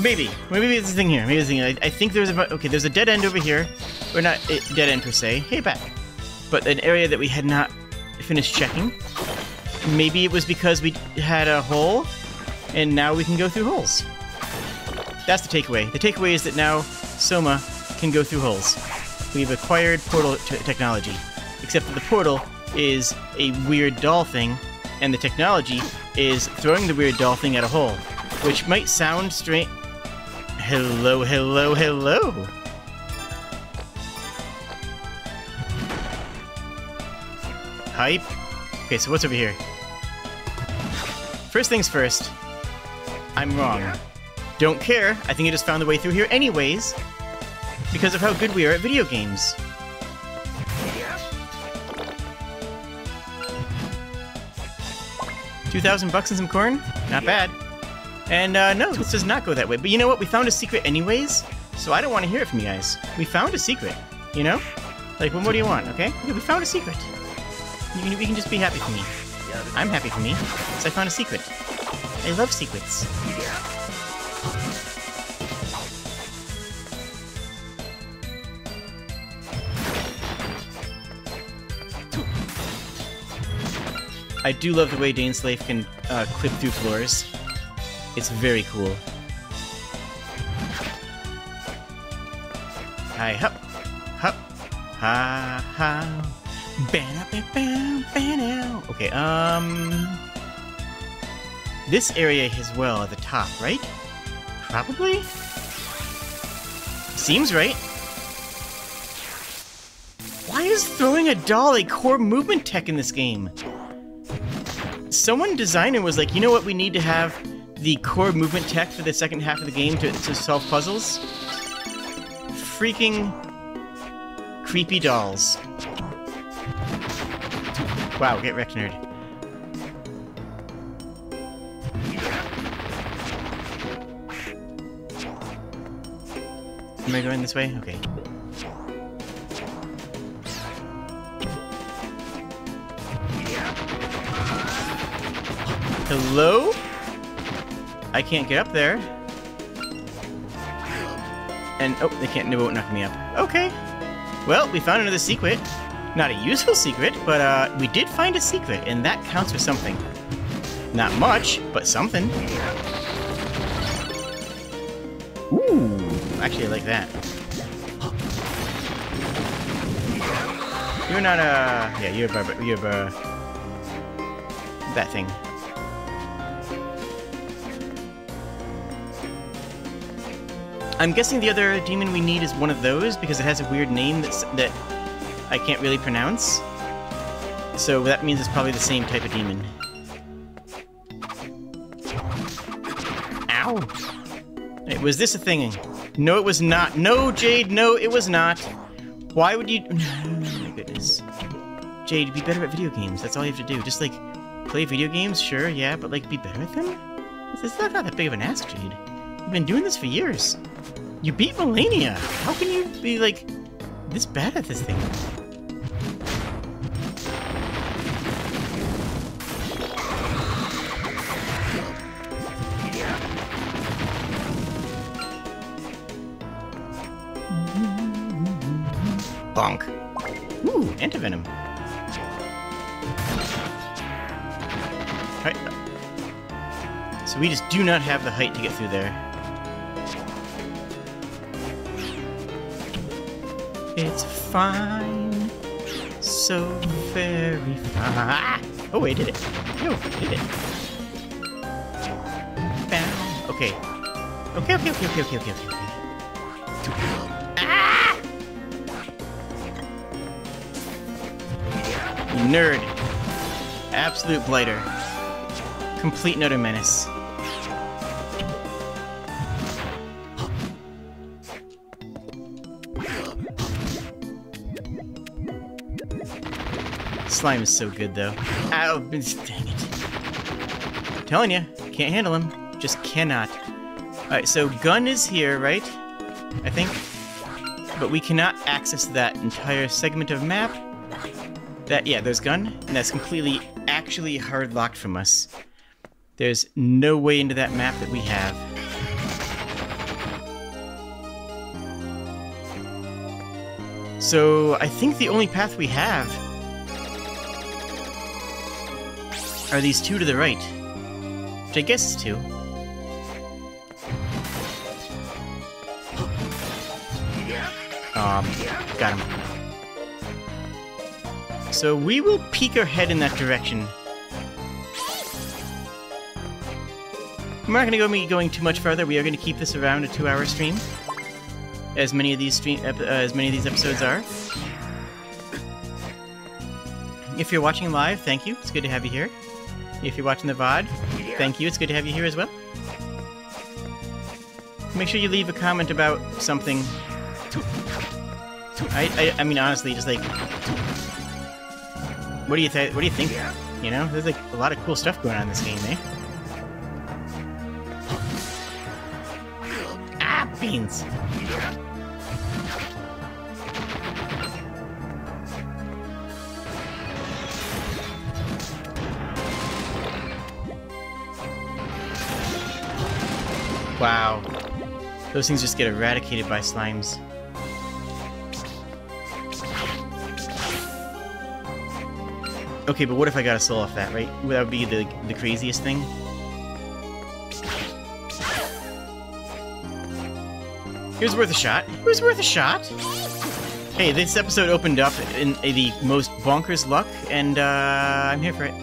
maybe maybe it's the thing here. Maybe it's the thing. I, I think there's about okay. There's a dead end over here, or not a dead end per se. Hey, back. But an area that we had not finished checking. Maybe it was because we had a hole, and now we can go through holes. That's the takeaway. The takeaway is that now Soma can go through holes. We've acquired portal technology, except that the portal is a weird doll thing, and the technology is throwing the weird doll thing at a hole, which might sound strange. Hello, hello, hello! Hype. Okay, so what's over here? First things first, I'm wrong. Don't care, I think I just found the way through here anyways, because of how good we are at video games. Two thousand bucks and some corn? Not bad. And uh, no, this does not go that way. But you know what? We found a secret anyways, so I don't want to hear it from you guys. We found a secret, you know? Like, what more do you want, okay? we found a secret. You can, we can just be happy for me. I'm happy for me, because I found a secret. I love secrets. I do love the way Dainsleif can uh, clip through floors. It's very cool. Hi, hup, hop, ha, ha. Okay, um... This area as well at the top, right? Probably? Seems right. Why is throwing a doll a core movement tech in this game? Someone designed it was like, you know what we need to have the core movement tech for the second half of the game to, to solve puzzles? Freaking creepy dolls. Wow, get wrecked, nerd. Am I going this way? Okay. Hello? I can't get up there. And, oh, they can't, they won't knock me up. Okay. Well, we found another secret. Not a useful secret, but uh, we did find a secret, and that counts for something. Not much, but something. Ooh, actually I like that. You're not a... Yeah, you're a... You're a... That thing. I'm guessing the other demon we need is one of those because it has a weird name that's, that I can't really pronounce. So that means it's probably the same type of demon. Ow! Hey, was this a thing? No, it was not. No, Jade, no, it was not. Why would you... Oh *sighs* my goodness. Jade, be better at video games. That's all you have to do. Just, like, play video games, sure, yeah, but, like, be better at them? It's not, not that big of an ask, Jade. You've been doing this for years. You beat Malenia. How can you be, like, this bad at this thing? Bonk. Ooh, antivenom. Right. So we just do not have the height to get through there. It's fine. So very fine. Ah! Oh, wait, did it. No, did it. Bam. Okay. Okay, okay, okay, okay, okay, okay, okay. Nerd. Absolute blighter. Complete Noto Menace. Slime is so good, though. Ow, *laughs* dang it. telling you, can't handle him. Just cannot. Alright, so gun is here, right? I think. But we cannot access that entire segment of map. That, yeah, there's gun, and that's completely actually hard locked from us. There's no way into that map that we have. So, I think the only path we have are these two to the right. Which I guess is two. Um, got him. So we will peek our head in that direction. We're not going to go be going too much further. We are going to keep this around a two-hour stream, as many of these stream uh, as many of these episodes are. If you're watching live, thank you. It's good to have you here. If you're watching the VOD, thank you. It's good to have you here as well. Make sure you leave a comment about something. I, I, I mean, honestly, just like, what do you think? What do you think? You know, there's like a lot of cool stuff going on in this game, eh? Ah, beans. Wow. Those things just get eradicated by slimes. Okay, but what if I got a soul off that, right? That would be the, the craziest thing. It was worth a shot. It was worth a shot. Hey, this episode opened up in the most bonkers luck, and uh, I'm here for it.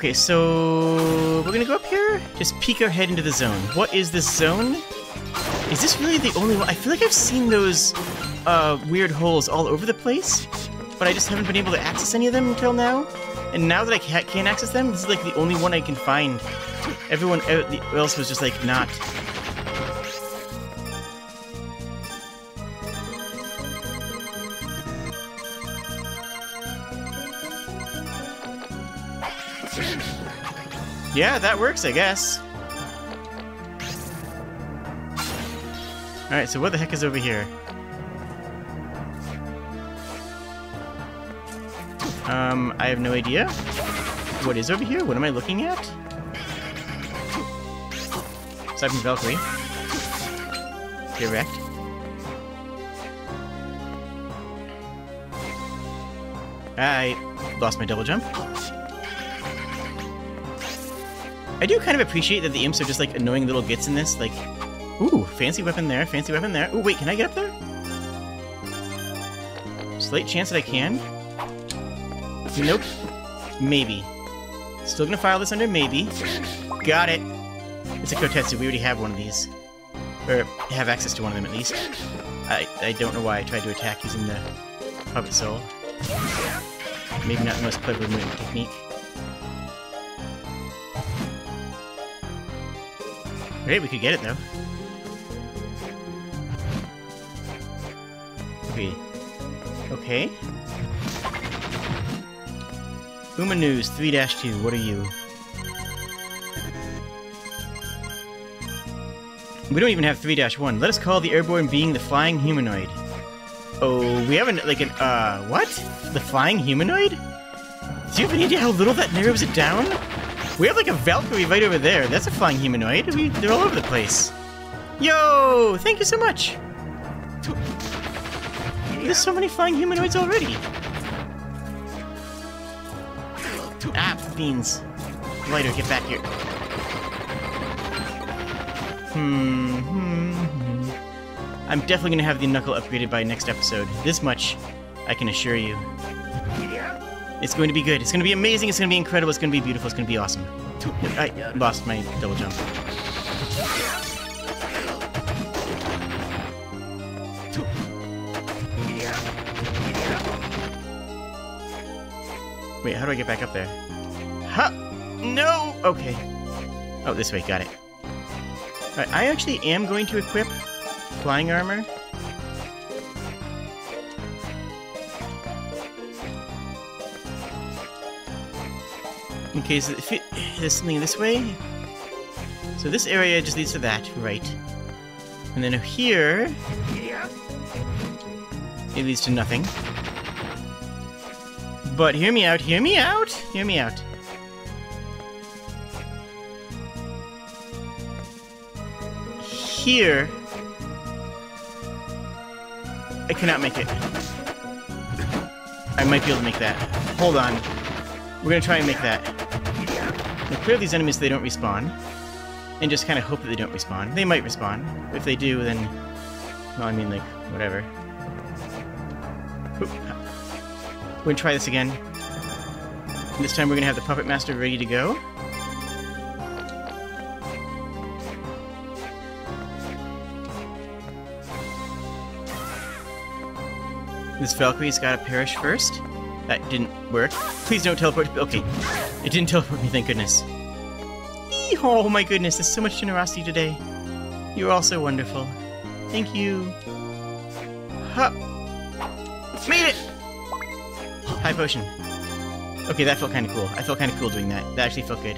Okay, so we're gonna go up here. Just peek our head into the zone. What is this zone? Is this really the only one? I feel like I've seen those uh, weird holes all over the place, but I just haven't been able to access any of them until now. And now that I can't access them, this is like the only one I can find. Everyone else was just like not. Yeah, that works, I guess. Alright, so what the heck is over here? Um, I have no idea. What is over here? What am I looking at? Aside from Valkyrie. Direct. I lost my double jump. I do kind of appreciate that the imps are just like annoying little gits in this. Like, ooh, fancy weapon there, fancy weapon there. Ooh, wait, can I get up there? Slight chance that I can. Nope. Maybe. Still gonna file this under maybe. Got it. It's a Kotetsu. We already have one of these. Or have access to one of them at least. I, I don't know why I tried to attack using the Puppet Soul. Maybe not the most clever movement technique. We could get it though. Okay. Okay. Uma News 3-2, what are you? We don't even have 3-1. Let us call the airborne being the flying humanoid. Oh, we haven't, like, an, uh, what? The flying humanoid? Do you have any idea how little that narrows it down? We have like a Valkyrie right over there. That's a flying humanoid. We, they're all over the place. Yo! Thank you so much! There's so many flying humanoids already. Ah, beans. Lighter, get back here. Hmm, hmm, hmm. I'm definitely gonna have the knuckle upgraded by next episode. This much, I can assure you. It's going to be good. It's going to be amazing. It's going to be incredible. It's going to be beautiful. It's going to be awesome. I lost my double jump. Wait, how do I get back up there? Ha! No! Okay. Oh, this way. Got it. Right, I actually am going to equip flying armor. In case if it, there's something this way. So this area just leads to that, right? And then here, it leads to nothing. But hear me out, hear me out, hear me out. Here, I cannot make it. I might be able to make that. Hold on. We're gonna try and make that. Clear these enemies so they don't respawn. And just kind of hope that they don't respawn. They might respawn. If they do, then... Well, I mean, like, whatever. We're gonna try this again. This time we're gonna have the Puppet Master ready to go. This Valkyrie's gotta perish first. That didn't work. Please don't teleport. Okay. It didn't teleport me, thank goodness. Oh my goodness, there's so much generosity today. You're all so wonderful. Thank you. Ha! Made it! High potion. Okay, that felt kind of cool. I felt kind of cool doing that. That actually felt good.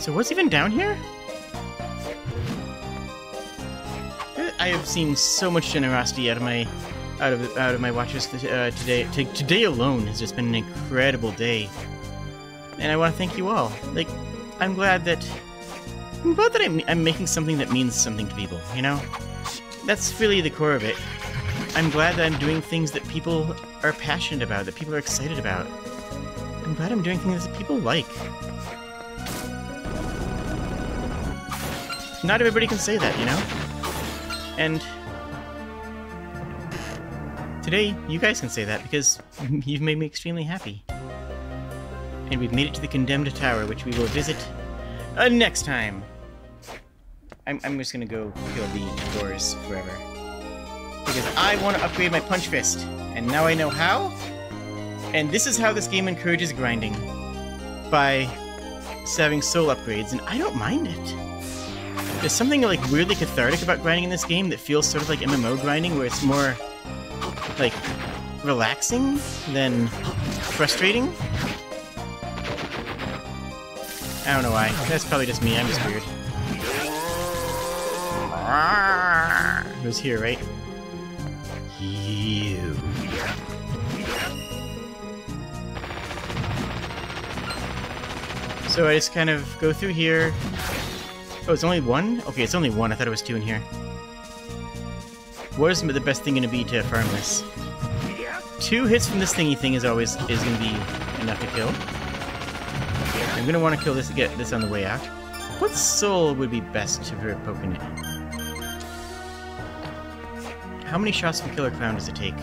So what's even down here? I have seen so much generosity out of my out of out of my watchers uh, today. T today alone has just been an incredible day, and I want to thank you all. Like, I'm glad that I'm glad that I'm, I'm making something that means something to people. You know, that's really the core of it. I'm glad that I'm doing things that people are passionate about, that people are excited about. I'm glad I'm doing things that people like. Not everybody can say that, you know? And Today, you guys can say that because *laughs* you've made me extremely happy. And we've made it to the Condemned Tower, which we will visit uh, next time. I'm, I'm just gonna go kill the doors forever. Because I want to upgrade my Punch Fist. And now I know how. And this is how this game encourages grinding. By having soul upgrades, and I don't mind it. There's something like weirdly cathartic about grinding in this game that feels sort of like MMO grinding, where it's more like relaxing than frustrating. I don't know why. That's probably just me. I'm just weird. It was here, right? You. So I just kind of go through here. Oh, it's only one? Okay, it's only one. I thought it was two in here. What is the best thing going to be to farm this? Two hits from this thingy thing is always is going to be enough to kill. I'm going to want to kill this to get this on the way out. What soul would be best for poking it? How many shots from Killer Clown does it take?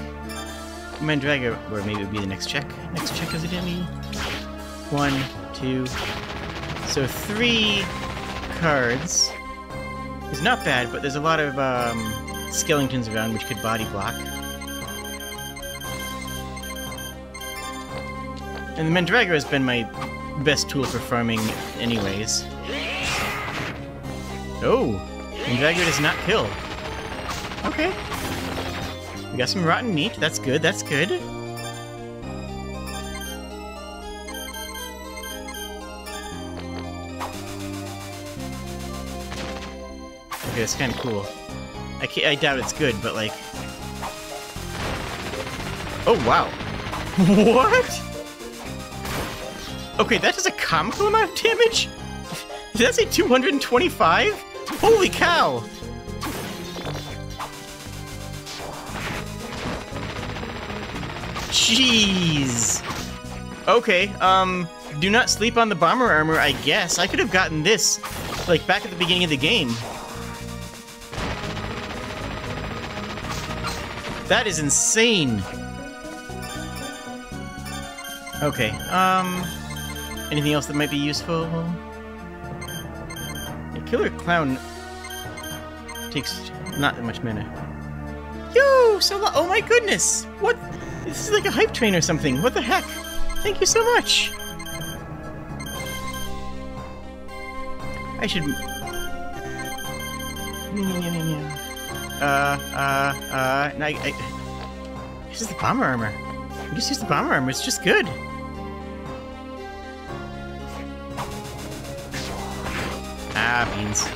Mandragora, or maybe it would be the next check. Next check is it going to? One, two. So three cards is not bad, but there's a lot of um, skeletons around which could body block. And the Mandragora has been my best tool for farming anyways. Oh! Mandragora does not kill. Okay. We got some rotten meat. That's good, that's good. Okay, that's kind of cool. I, I doubt it's good, but like... Oh, wow. *laughs* what? Okay, that does a comical amount of damage? Did that say 225? Holy cow! Jeez! Okay, um, do not sleep on the bomber armor, I guess. I could have gotten this, like, back at the beginning of the game. That is insane! Okay, um... Anything else that might be useful? A killer clown takes not that much mana. Yo, so oh my goodness! What? This is like a hype train or something. What the heck? Thank you so much. I should. Uh, uh, uh. I, I... This is the bomber armor. I just use the bomber armor. It's just good. Ah, beans.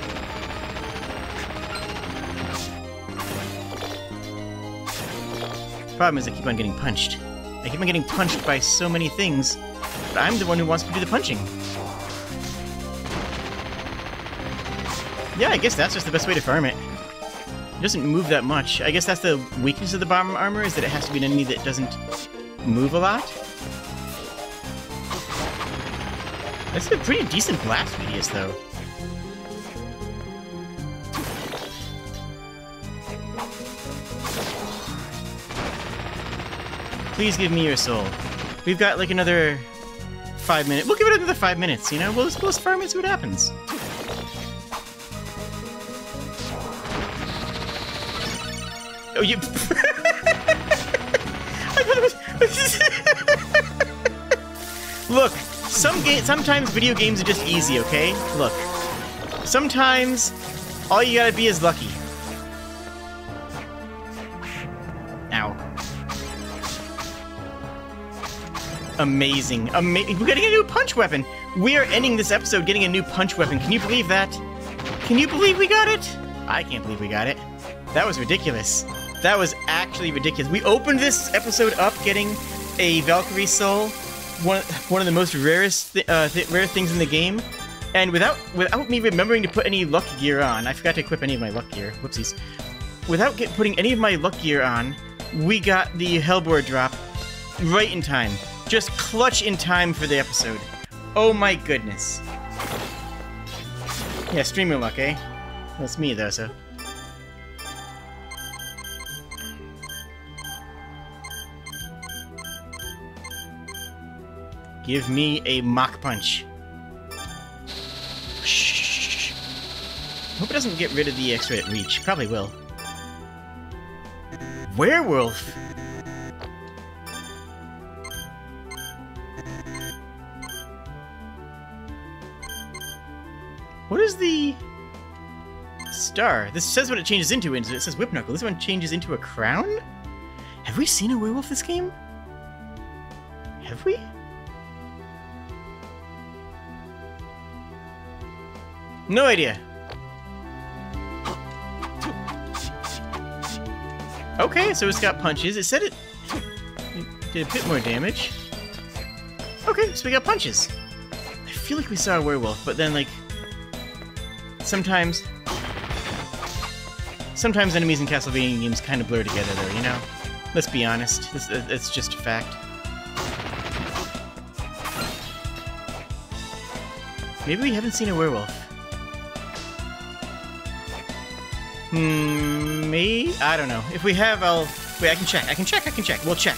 Problem is I keep on getting punched. I keep on getting punched by so many things, but I'm the one who wants to do the punching. Yeah, I guess that's just the best way to farm it. It doesn't move that much. I guess that's the weakness of the bomb armor, is that it has to be an enemy that doesn't move a lot. That's a pretty decent blast radius, though. Please give me your soul. We've got like another five minutes. We'll give it another five minutes, you know? We'll just, farm and see what happens. Oh, you... *laughs* *laughs* Look, some sometimes video games are just easy, okay? Look, sometimes all you gotta be is lucky. Ow. Amazing. Ama We're getting a new punch weapon. We are ending this episode getting a new punch weapon. Can you believe that? Can you believe we got it? I can't believe we got it. That was ridiculous. That was actually ridiculous. We opened this episode up getting a Valkyrie Soul, one, one of the most rarest th uh, th rare things in the game, and without without me remembering to put any luck gear on, I forgot to equip any of my luck gear. Whoopsies. Without get, putting any of my luck gear on, we got the Hellbore drop right in time. Just clutch in time for the episode. Oh my goodness. Yeah, streamer luck, eh? That's me, though, so... Give me a mock Punch. Shh. Hope it doesn't get rid of the extra reach. Probably will. Werewolf! What is the star? This says what it changes into. It says Whip Knuckle. This one changes into a crown? Have we seen a werewolf this game? Have we? No idea. Okay, so it's got punches. It said it, it did a bit more damage. Okay, so we got punches. I feel like we saw a werewolf, but then, like, sometimes... Sometimes enemies in Castlevania games kind of blur together, though, you know? Let's be honest. It's, it's just a fact. Maybe we haven't seen a werewolf. Hmm, me? I don't know. If we have, I'll... Wait, I can check. I can check. I can check. We'll check.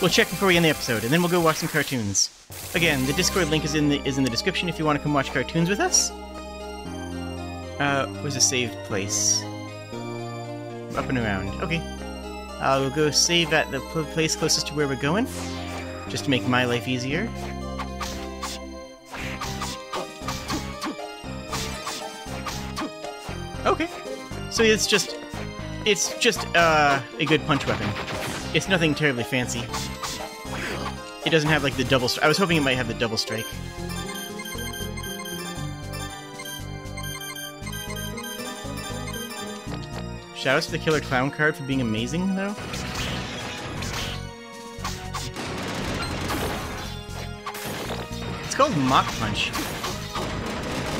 We'll check before we end the episode, and then we'll go watch some cartoons. Again, the Discord link is in the is in the description if you want to come watch cartoons with us. Uh, where's the saved place? Up and around. Okay. I'll go save at the place closest to where we're going, just to make my life easier. So it's just... It's just, uh, a good punch weapon. It's nothing terribly fancy. It doesn't have, like, the double... I was hoping it might have the double strike. Shoutouts to the Killer Clown card for being amazing, though. It's called Mock Punch.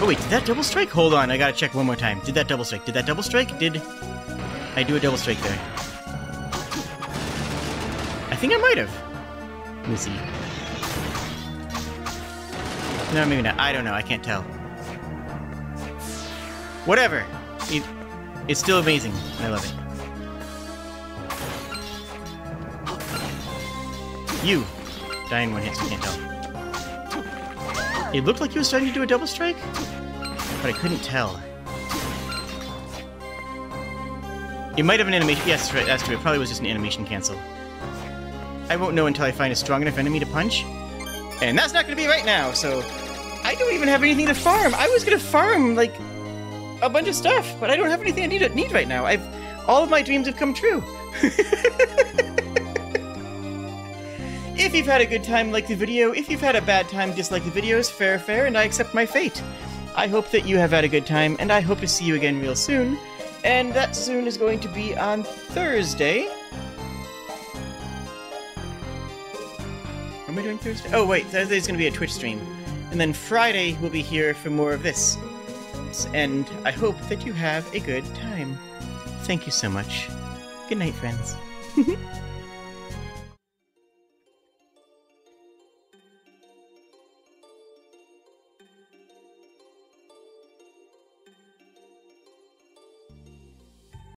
Oh wait, did that double strike? Hold on, I gotta check one more time. Did that double strike? Did that double strike? Did I do a double strike there? I think I might have. Let me see. No, maybe not. I don't know. I can't tell. Whatever. It, it's still amazing. I love it. You. Dying one hits, you can't tell. It looked like you were starting to do a double strike, but I couldn't tell. It might have an animation. Yes, right, that's true. It probably was just an animation cancel. I won't know until I find a strong enough enemy to punch. And that's not going to be right now, so... I don't even have anything to farm. I was going to farm, like, a bunch of stuff, but I don't have anything I need, need right now. I've... All of my dreams have come true. *laughs* If you've had a good time, like the video. If you've had a bad time, dislike the videos. Fair, fair, and I accept my fate. I hope that you have had a good time, and I hope to see you again real soon. And that soon is going to be on Thursday. Am I doing Thursday? Oh, wait, Thursday's going to be a Twitch stream. And then Friday, we'll be here for more of this. And I hope that you have a good time. Thank you so much. Good night, friends. *laughs*